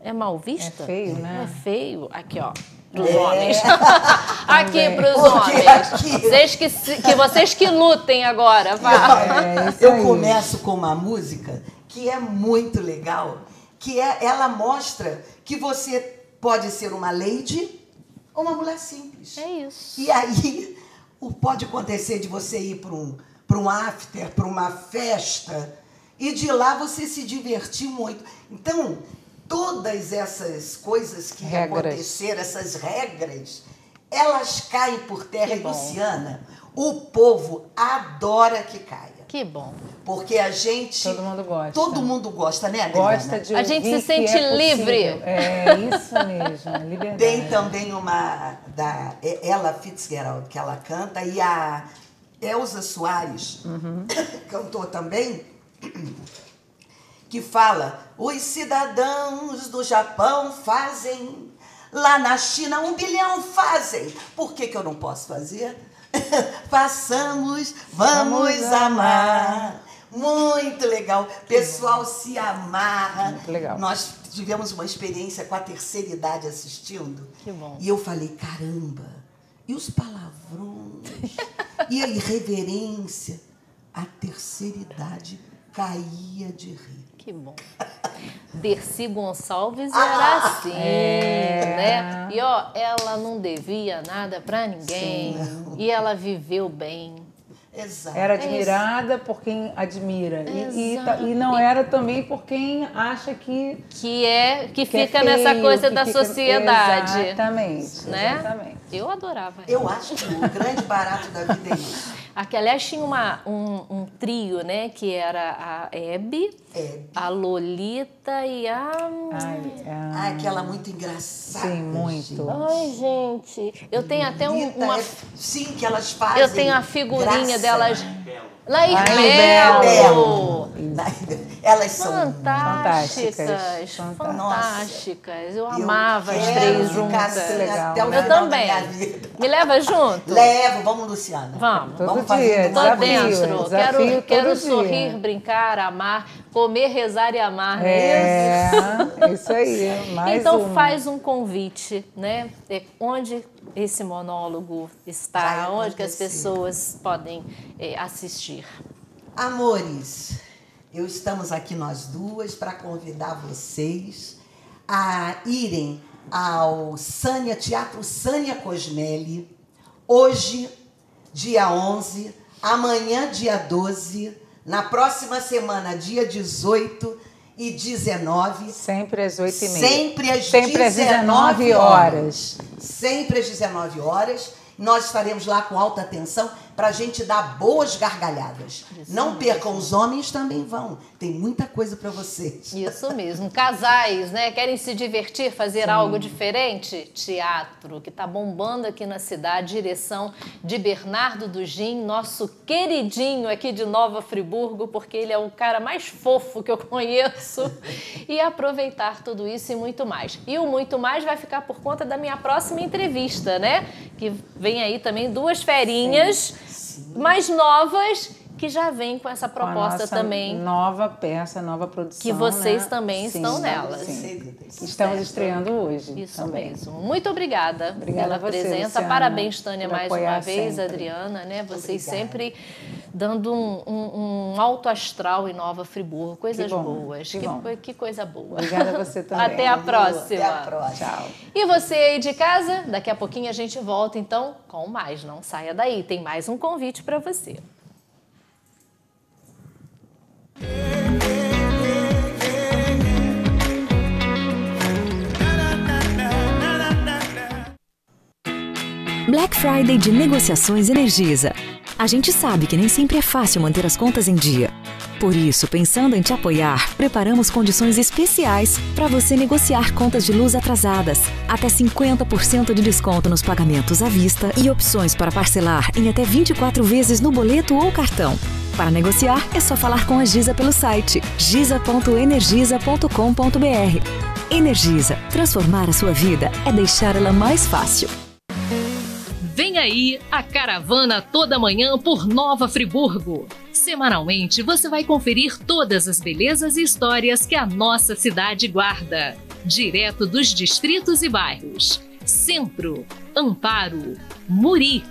é mal vista? É feio, né? É feio. Aqui, ó. Para os É. homens. aqui para os Porque homens. aqui- Vocês que, que vocês que lutem agora, vá. É, isso Eu começo com uma música que é muito legal, que é, ela mostra que você pode ser uma lady ou uma mulher simples. É isso. E aí o- pode acontecer de você ir para um, um after, para uma festa, e de lá você se divertir muito. Então, todas essas coisas que Regras. aconteceram, essas regras, elas caem por terra. Que E, bom. Luciana, o povo adora que caia. Que bom. Porque a gente. Todo mundo gosta. Todo mundo gosta, né, Adriana? Gosta de A gente se sente é livre. É isso mesmo, é liberdade. Tem também uma da Ella Fitzgerald que ela canta e a Elza Soares cantou também que fala os cidadãos do Japão fazem lá na China um bilhão fazem por que que eu não posso fazer façamos vamos, Vamos amar muito legal pessoal se amarra Muito legal. nós tivemos uma experiência com a terceira idade assistindo. Que bom. E eu falei, caramba, e os palavrões? e a irreverência? A terceira idade caía de rir. Que bom. Dercy Gonçalves Ah, era assim, é. né? E ó, ela não devia nada pra ninguém. E ela viveu bem. Exato. Era É admirada por quem admira. E, e, e não era também por quem acha que. Que é que, que é fica nessa feio, coisa que da fica- sociedade. Exatamente. Né? Exatamente. Eu adorava. Eu acho que o grande barato da vida é isso. Aqui, aliás, tinha uma, um, um trio, né? Que era a Hebe, É. a Lolita e a. Ai, Ah, aquela muito engraçada. Sim, muito. gente. Ai, gente. Eu tenho até um- uma. é- Sim, que elas fazem. Eu tenho a figurinha graça. delas. Laís Laís Belo. Elas são Fantásticas, Fantásticas. fantásticas. Eu Eu amava as três juntas. assim Eu também. Me leva junto? Levo, vamos, Luciana. Vamos. Todo Vamos dia, desafio, dentro. desafio quero todo quero dia. sorrir, brincar, amar, comer, rezar e amar. não É, isso? isso aí. Mais então uma. faz um convite, né? É, Onde esse monólogo está, Vai onde que as pessoas podem é, assistir. Amores, eu estamos aqui nós duas para convidar vocês a irem ao Sânia Teatro Sânia Cosmelli, hoje, dia 11, amanhã, dia 12, na próxima semana, dia 18 e 19. Sempre às 8h30. Sempre às Sempre às 19 19 horas. Sempre às 19 horas. Nós estaremos lá com alta atenção para a gente dar boas gargalhadas. Não percam, os homens também vão. Tem muita coisa para vocês. Isso mesmo. Casais, né? Querem se divertir, fazer algo diferente? Teatro, que tá bombando aqui na cidade, direção de Bernardo Dugin, nosso queridinho aqui de Nova Friburgo, porque ele é o cara mais fofo que eu conheço. E aproveitar tudo isso e muito mais. E o muito mais vai ficar por conta da minha próxima entrevista, né? Que vem aí também duas ferinhas mais novas que já vem com essa Com proposta nossa também. Nova peça, nova produção. Que vocês né? também Sim, estão nelas. sim. Estamos estreando hoje. Isso também. mesmo. Muito obrigada, Obrigada pela a você, presença. Luciana, Parabéns, Tânia, mais uma vez, sempre. Adriana, né? Vocês sempre dando um, um- um alto astral em Nova Friburgo. Coisas bom, boas. que Que, que coisa boa. Obrigada a você também. Até a próxima. Até a próxima. Tchau. E você aí de casa, daqui a pouquinho a gente volta então com mais. Não saia daí, tem mais um convite para você. Black Friday de Negociações Energisa. A gente sabe que nem sempre é fácil manter as contas em dia. Por isso, pensando em te apoiar, preparamos condições especiais para você negociar contas de luz atrasadas. Até 50% de desconto nos pagamentos à vista e opções para parcelar em até 24 vezes no boleto ou cartão. Para negociar, é só falar com a Giza pelo site giza.energisa.com.br. Energisa. Transformar a sua vida é deixar ela mais fácil. Aí a caravana toda manhã por Nova Friburgo. Semanalmente você vai conferir todas as belezas e histórias que a nossa cidade guarda, direto dos distritos e bairros: Centro, Amparo, Muri,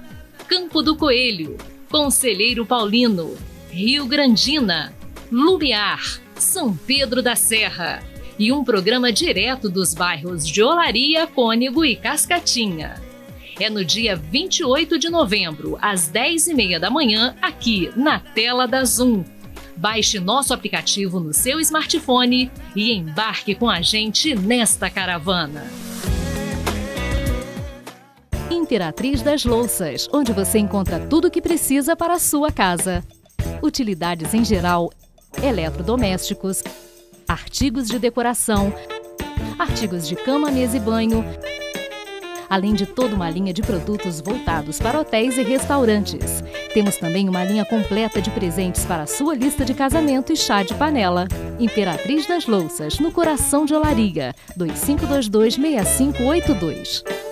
Campo do Coelho, Conselheiro Paulino, Rio Grandina, Lumiar, São Pedro da Serra. E um programa direto dos bairros de Olaria, Cônego e Cascatinha. É no dia 28 de novembro, às 10h30 da manhã, aqui na tela da Zoom. Baixe nosso aplicativo no seu smartphone e embarque com a gente nesta caravana. Imperatriz das Louças, onde você encontra tudo o que precisa para a sua casa. Utilidades em geral, eletrodomésticos, artigos de decoração, artigos de cama, mesa e banho, além de toda uma linha de produtos voltados para hotéis e restaurantes. Temos também uma linha completa de presentes para a sua lista de casamento e chá de panela. Imperatriz das Louças, no coração de Olaria, 2522 6582.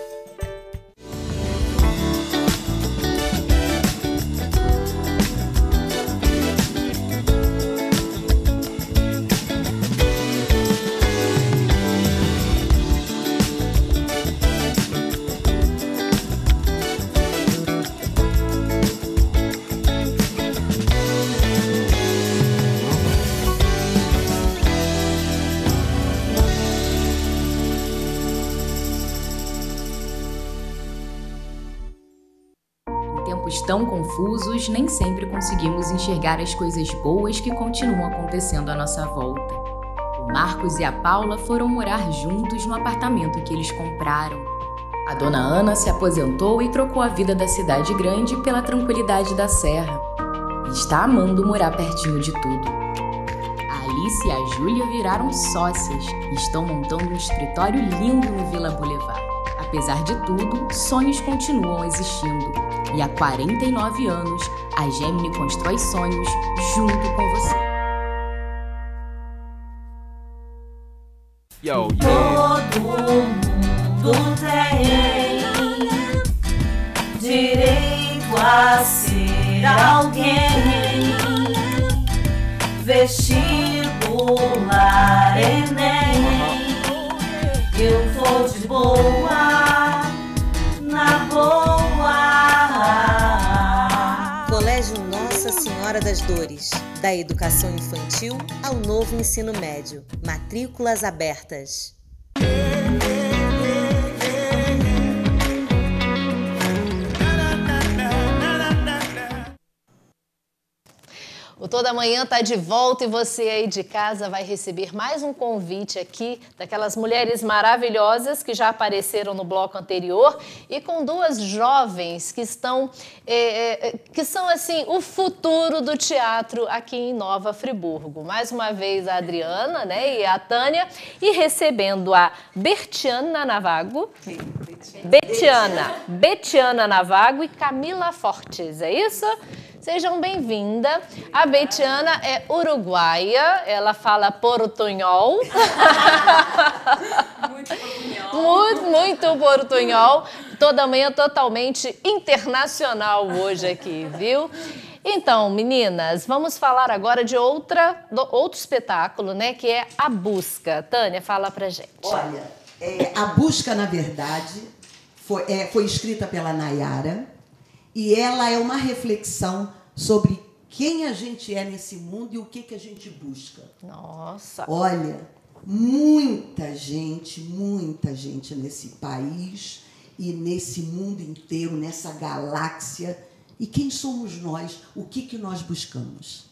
Tão confusos, nem sempre conseguimos enxergar as coisas boas que continuam acontecendo à nossa volta. O Marcos e a Paula foram morar juntos no apartamento que eles compraram. A dona Ana se aposentou e trocou a vida da cidade grande pela tranquilidade da serra. Está amando morar pertinho de tudo. A Alice e a Júlia viraram sócias e estão montando um escritório lindo no Vila Boulevard. Apesar de tudo, sonhos continuam existindo. E há 49 anos, a Gemini constrói sonhos junto com você. Yo, Todo mundo tem direito a ser alguém. Vestibular Enem, eu vou de boa, Senhora das Dores. Da educação infantil ao novo ensino médio. Matrículas abertas. O Toda Manhã está de volta e você aí de casa vai receber mais um convite aqui daquelas mulheres maravilhosas que já apareceram no bloco anterior e com duas jovens que estão, é, é, que são assim o futuro do teatro aqui em Nova Friburgo. Mais uma vez a Adriana, né, e a Tânia e recebendo a Bertiana Navago, Betiana, Betiana Navago e Camila Fortes, é isso? Sejam bem-vindas. A Betiana é uruguaia, ela fala portunhol. muito, muito portunhol. Toda manhã totalmente internacional hoje aqui, viu? Então, meninas, vamos falar agora de outra, do- outro espetáculo, né? Que é A Busca. Tânia, fala pra gente. Olha, é, a busca, na verdade, foi, é, foi escrita pela Nayara e ela é uma reflexão sobre quem a gente é nesse mundo e o que, que a gente busca. Nossa. Olha, muita gente, muita gente nesse país e nesse mundo inteiro, nessa galáxia. E quem somos nós? O que, que nós buscamos?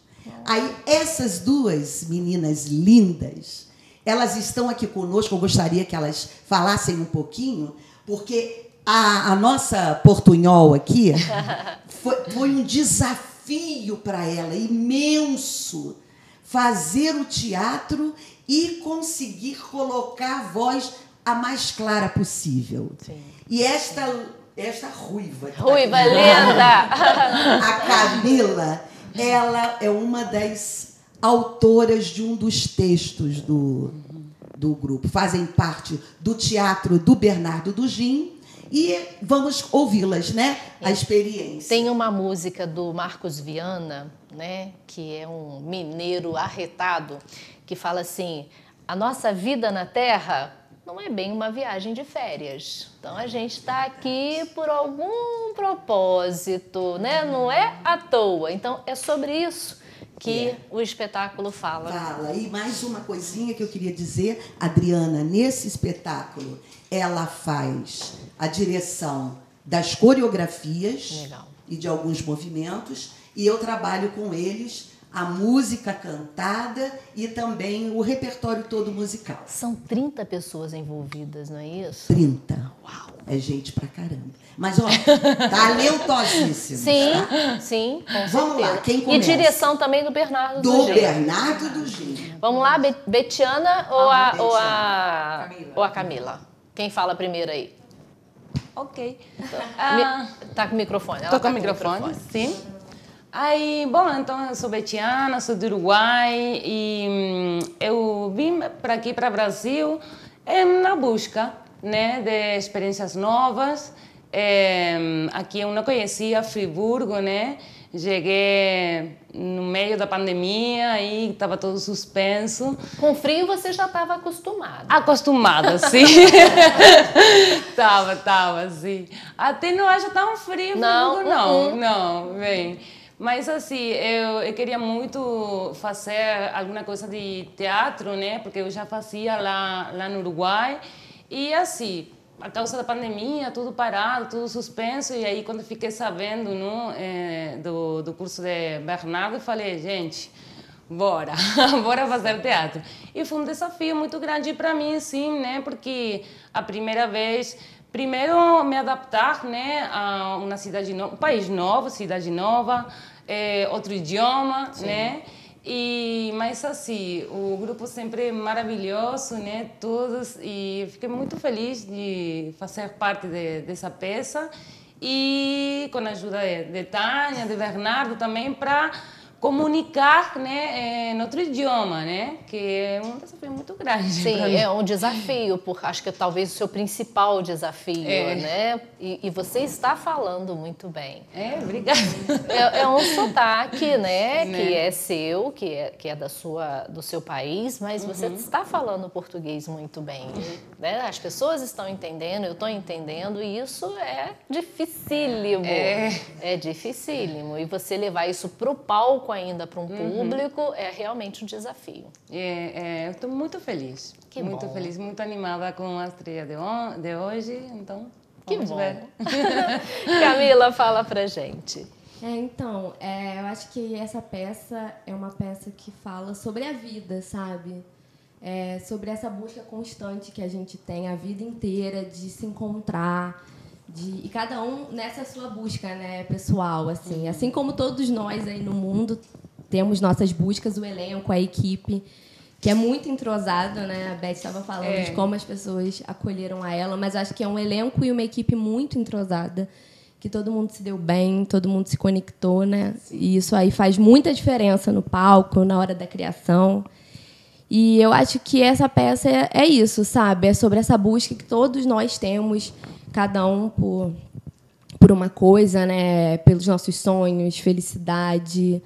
Aí, essas duas meninas lindas, elas estão aqui conosco. Eu gostaria que elas falassem um pouquinho, porque a, a nossa portunhol aqui foi, foi um desafio para ela imenso fazer o teatro e conseguir colocar a voz a mais clara possível. E esta esta ruiva. tá Ruiva aqui, linda! A Camila, ela é uma das autoras de um dos textos do, do grupo. Fazem parte do teatro do Bernardo Dugin e vamos ouvi-las, né? A experiência. Tem uma música do Marcos Viana, né, que é um mineiro arretado, que fala assim: a nossa vida na Terra não é bem uma viagem de férias. Então a gente está aqui por algum propósito, né? Não é à toa. Então é sobre isso que É. o espetáculo fala. Fala. E mais uma coisinha que eu queria dizer, Adriana, nesse espetáculo, ela faz a direção das coreografias Legal. e de alguns movimentos, e eu trabalho com eles a música cantada e também o repertório todo musical. São 30 pessoas envolvidas, não é isso? 30. Uau! É gente pra caramba. Mas, ó, talentosíssimos. Sim, tá? sim, Vamos lá, certeza. quem E começa? direção também do Bernardo Do Dugin. Bernardo do Gil. Vamos lá, Be- Betiana ou a, Vamos, ou, a, ou a Camila? Quem fala primeiro aí? Ok. Mi- tá com o microfone. ela Estou tá com o microfone, sim. Aí, bom, então eu sou betiana, sou do Uruguai e hum, eu vim para aqui, para o Brasil, eh, na busca né, de experiências novas. Eh, aqui eu não conhecia Friburgo, né? Cheguei no meio da pandemia e estava tudo suspenso. Com frio você já estava acostumada. Acostumada, sim. tava, tava, sim. Até não acho tão frio, Não, Friburgo, não, uh-uh. não, bem. Mas assim, eu, eu queria muito fazer alguma coisa de teatro, né? Porque eu já fazia lá, lá no Uruguai. E assim, a causa da pandemia, tudo parado, tudo suspenso. E aí, quando fiquei sabendo não, eh, do, do curso de Bernardo, falei, gente, bora, bora fazer teatro. E foi um desafio muito grande para mim, sim, né? Porque a primeira vez, primeiro me adaptar, né, a uma cidade nova, um país novo, cidade nova, eh, outro idioma, né? E mas assim, o grupo sempre é maravilhoso, né? Todos e fiquei muito feliz de fazer parte de, dessa peça e com a ajuda de, de Tânia, de Bernardo também para comunicar, né, em outro idioma, né? Que é um desafio muito grande. Sim, é um desafio, porque acho que é talvez o seu principal desafio, É. né? E, e você está falando muito bem. É, obrigada. É, é um sotaque, né, Né? que é seu, que é, que é da sua, do seu país, mas você Uhum. está falando português muito bem. Né? As pessoas estão entendendo, eu estou entendendo, e isso é dificílimo. É. É dificílimo. E você levar isso para o palco ainda, para um Uhum. público, é realmente um desafio. É, é, eu estou muito feliz. Que muito bom. feliz, muito animada com a estreia de, on- de hoje. Então, Que bom. ver. Camila, fala pra gente. É, então, é, eu acho que essa peça é uma peça que fala sobre a vida, sabe? É, sobre essa busca constante que a gente tem a vida inteira de se encontrar, de, e cada um nessa sua busca, né, pessoal, assim, assim como todos nós aí no mundo temos nossas buscas, o elenco, a equipe, que é muito entrosado, né? A Beth estava falando É. de como as pessoas acolheram a ela, mas acho que é um elenco e uma equipe muito entrosada, que todo mundo se deu bem, todo mundo se conectou, né? E isso aí faz muita diferença no palco, na hora da criação. E eu acho que essa peça é, é isso, sabe? É sobre essa busca que todos nós temos, cada um por por uma coisa, né? Pelos nossos sonhos, felicidade,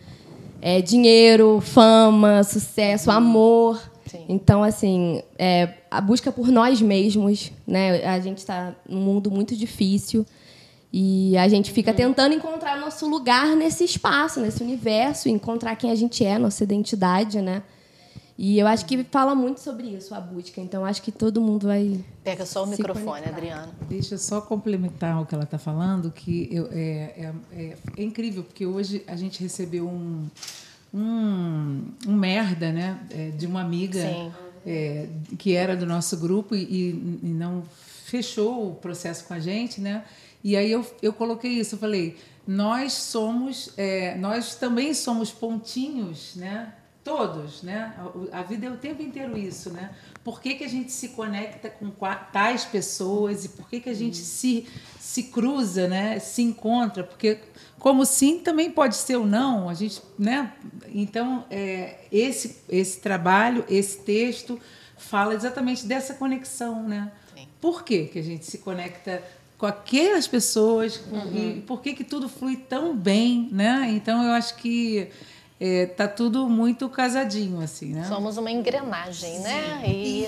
é, dinheiro, fama, sucesso, amor. Então, assim, é, a busca por nós mesmos, né? A gente está num mundo muito difícil e a gente fica tentando encontrar nosso lugar nesse espaço, nesse universo, encontrar quem a gente é, nossa identidade, né? E eu acho que fala muito sobre isso, a busca. Então, acho que todo mundo vai. Pega só o se microfone, conectar. Adriana. Deixa eu só complementar o que ela está falando, que eu- é, é- é- é incrível, porque hoje a gente recebeu um, um, um merda né, é, de uma amiga é, que era do nosso grupo e, e- e não fechou o processo com a gente, né? E aí eu, eu coloquei isso, eu falei, nós somos, é, nós também somos pontinhos, né? Todos, né? A, vida é o tempo inteiro isso, né? Por que, que a gente se conecta com tais pessoas e por que, que a gente se, se cruza, né? Se encontra? Porque como sim também pode ser o não, a gente, né? Então, é, esse, esse trabalho, esse texto fala exatamente dessa conexão, né? Por que, que a gente se conecta com aquelas pessoas com- e por que, que tudo flui tão bem, né? Então, eu acho que é, tá tudo muito casadinho, assim, né? Somos uma engrenagem, né? E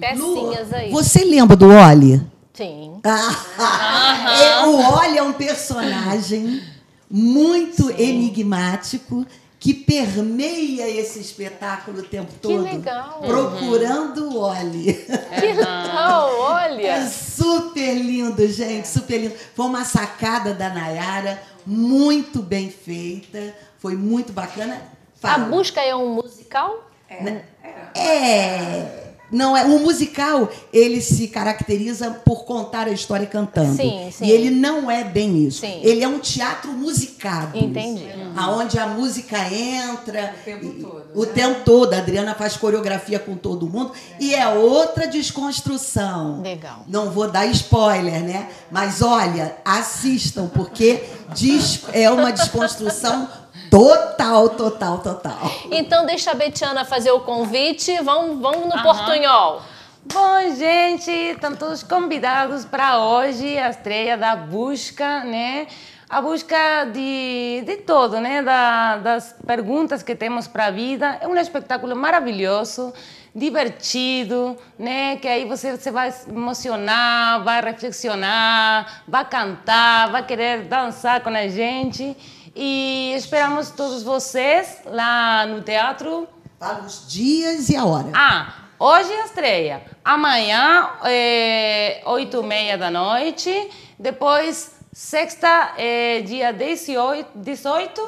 pecinhas aí. Você lembra do Oli? Sim. É, o Oli é um personagem muito enigmático que permeia esse espetáculo o tempo todo. legal. Procurando o Oli. Que legal, olha. É super lindo, gente, super lindo. Foi uma sacada da Nayara, muito bem feita, foi muito bacana. A Fala. busca é um musical? É. Não é, o musical ele se caracteriza por contar a história cantando. Sim, sim. E ele não é bem isso. Sim. Ele é um teatro musicado. Entendi. Aonde a música entra o tempo todo. O tempo todo. A Adriana faz coreografia com todo mundo e é outra desconstrução. Legal. Não vou dar spoiler, né? Mas olha, assistam porque des- é uma desconstrução total, total, total. Então deixa a Betiana fazer o convite. Vamos, vamos no Portunhol. Bom, gente, estão todos convidados para hoje, a estreia da busca, né? A busca de, de todo, né? Da, das perguntas que temos para a vida. É um espetáculo maravilhoso, divertido, né? Que aí você, você vai se emocionar, vai reflexionar, vai cantar, vai querer dançar com a gente. E esperamos todos vocês lá no teatro Fala os dias e a hora. ah, hoje é a estreia. Amanhã, é, 8 e meia da noite. Depois, sexta, é, dia 18, 18,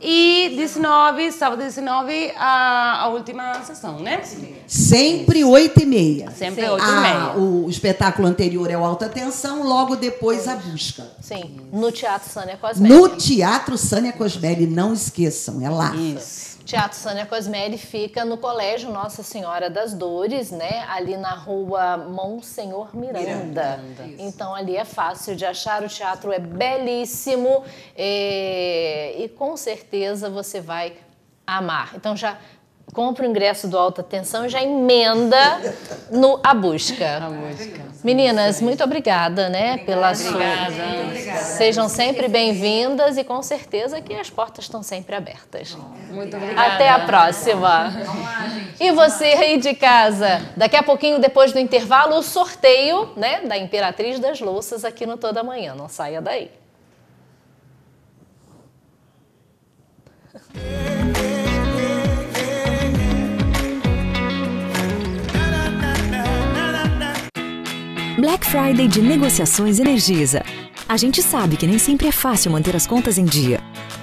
e 19, sábado 19, a, a última sessão, né? Sempre oito e meia. Sempre Sim. oito e Ah, meia. O espetáculo anterior é o Alta Tensão, logo depois a busca. Sim, no Teatro Sânia Cosmética. No Teatro Sânia Cosmelli, não esqueçam, é lá. Teatro Sânia Cosmelli fica no Colégio Nossa Senhora das Dores, né? Ali na rua Monsenhor Miranda. Miranda, Então ali é fácil de achar, o teatro é belíssimo é, e com certeza você vai amar. Então já compra o ingresso do Alta Tensão e já emenda no A Busca. Meninas, muito obrigada, né, pela sua. Obrigada. Sejam sempre bem-vindas e com certeza que as portas estão sempre abertas. Muito obrigada. Até a próxima. E você aí de casa, daqui a pouquinho, depois do intervalo, o sorteio né, da Imperatriz das Louças aqui no Toda Manhã. Não saia daí. Black Friday de Negociações Energisa. A gente sabe que nem sempre é fácil manter as contas em dia.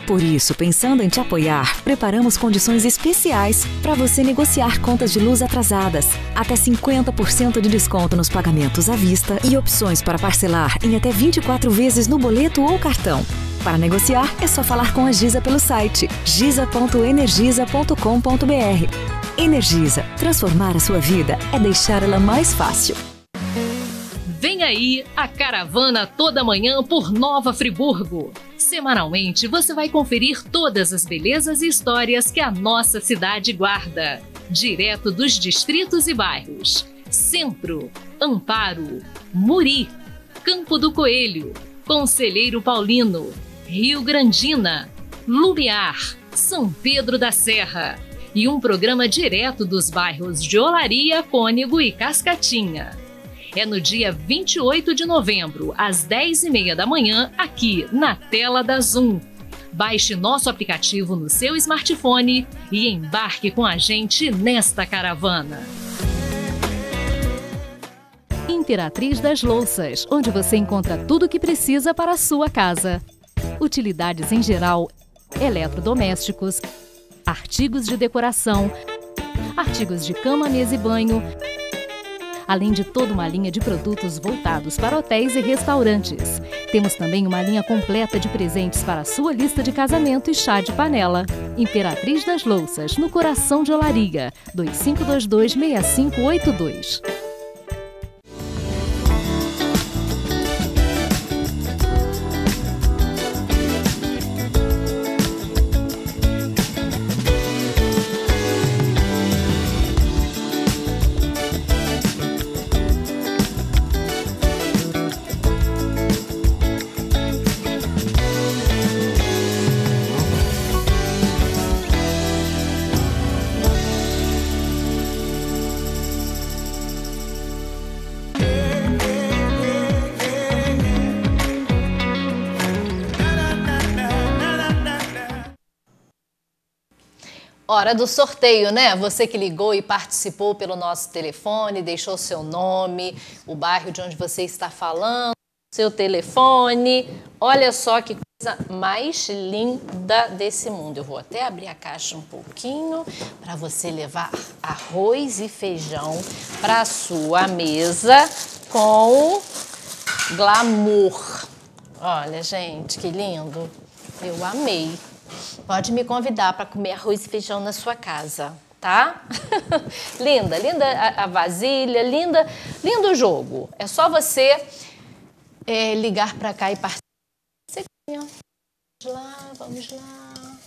Por isso, pensando em te apoiar, preparamos condições especiais para você negociar contas de luz atrasadas, até 50% de desconto nos pagamentos à vista e opções para parcelar em até 24 vezes no boleto ou cartão. Para negociar, é só falar com a Giza pelo site giza.energisa.com.br. Energisa, transformar a sua vida é deixar ela mais fácil. Vem aí a caravana toda manhã por Nova Friburgo. Semanalmente você vai conferir todas as belezas e histórias que a nossa cidade guarda, direto dos distritos e bairros: Centro, Amparo, Muri, Campo do Coelho, Conselheiro Paulino, Rio Grandina, Lumiar, São Pedro da Serra. E um programa direto dos bairros de Olaria, Cônego e Cascatinha. É no dia 28 de novembro, às 10h30 da manhã, aqui na tela da Zoom. Baixe nosso aplicativo no seu smartphone e embarque com a gente nesta caravana. Imperatriz das Louças, onde você encontra tudo o que precisa para a sua casa. Utilidades em geral, eletrodomésticos, artigos de decoração, artigos de cama, mesa e banho, além de toda uma linha de produtos voltados para hotéis e restaurantes. Temos também uma linha completa de presentes para a sua lista de casamento e chá de panela. Imperatriz das Louças, no coração de Olaria, 2522-6582. Hora do sorteio, né? Você que ligou e participou pelo nosso telefone, deixou seu nome, o bairro de onde você está falando, seu telefone. Olha só que coisa mais linda desse mundo. Eu vou até abrir a caixa um pouquinho para você levar arroz e feijão para a sua mesa com glamour. Olha, gente, que lindo. Eu amei. Pode me convidar para comer arroz e feijão na sua casa, tá? linda, linda a, vasilha, linda, lindo o jogo. É só você é, ligar para cá e participar. Vamos lá, vamos lá.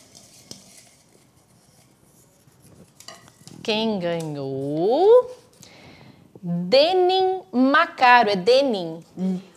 Quem ganhou? Denim Macário, é Denim.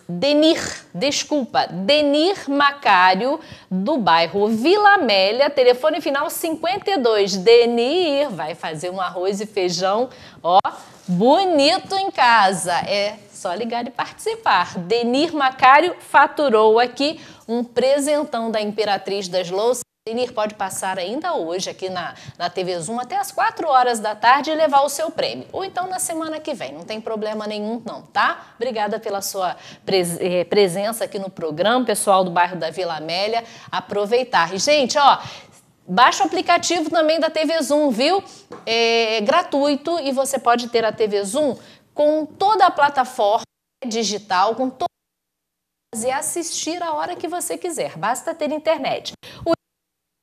Denir, desculpa, Denir Macário, do bairro Vila Amélia, telefone final 52. Denir vai fazer um arroz e feijão, ó, bonito em casa. É só ligar e participar. Denir Macário faturou aqui um presentão da Imperatriz das Louças. Denir pode passar ainda hoje aqui na, na TV Zoom até as 4 horas da tarde e levar o seu prêmio. Ou então na semana que vem, não tem problema nenhum não, tá? Obrigada pela sua pres eh, presença aqui no programa, pessoal do bairro da Vila Amélia. Aproveitar. E, gente, ó, Baixa o aplicativo também da TV Zoom, viu? É gratuito e você pode ter a TV Zoom com toda a plataforma digital, com todas e assistir a hora que você quiser. Basta ter internet. O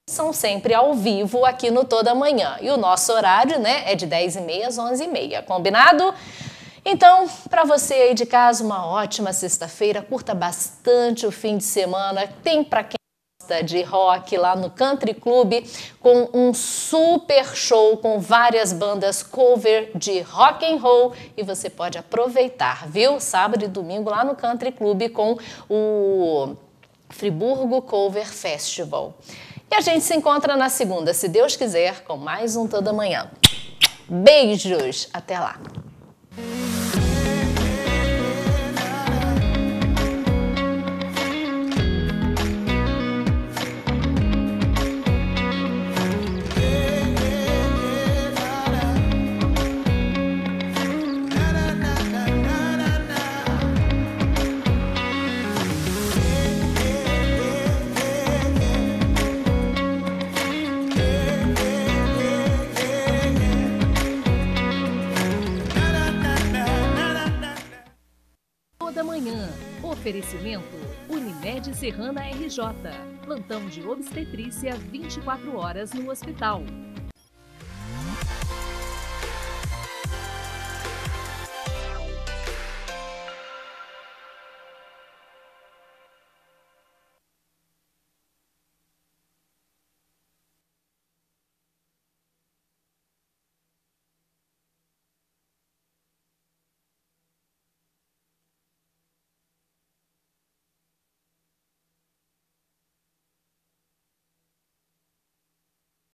são sempre ao vivo aqui no Toda Manhã. E o nosso horário, né, é de 10h30 às 11h30, combinado? Então, para você aí de casa, uma ótima sexta-feira, curta bastante o fim de semana. Tem para quem de rock lá no Country Club com um super show com várias bandas cover de rock and roll e você pode aproveitar, viu? Sábado e domingo lá no Country Club com o Friburgo Cover Festival. E a gente se encontra na segunda, se Deus quiser, com mais um Toda Manhã. Beijos! Até lá! Oferecimento Unimed Serrana RJ. Plantão de obstetrícia 24 horas no hospital.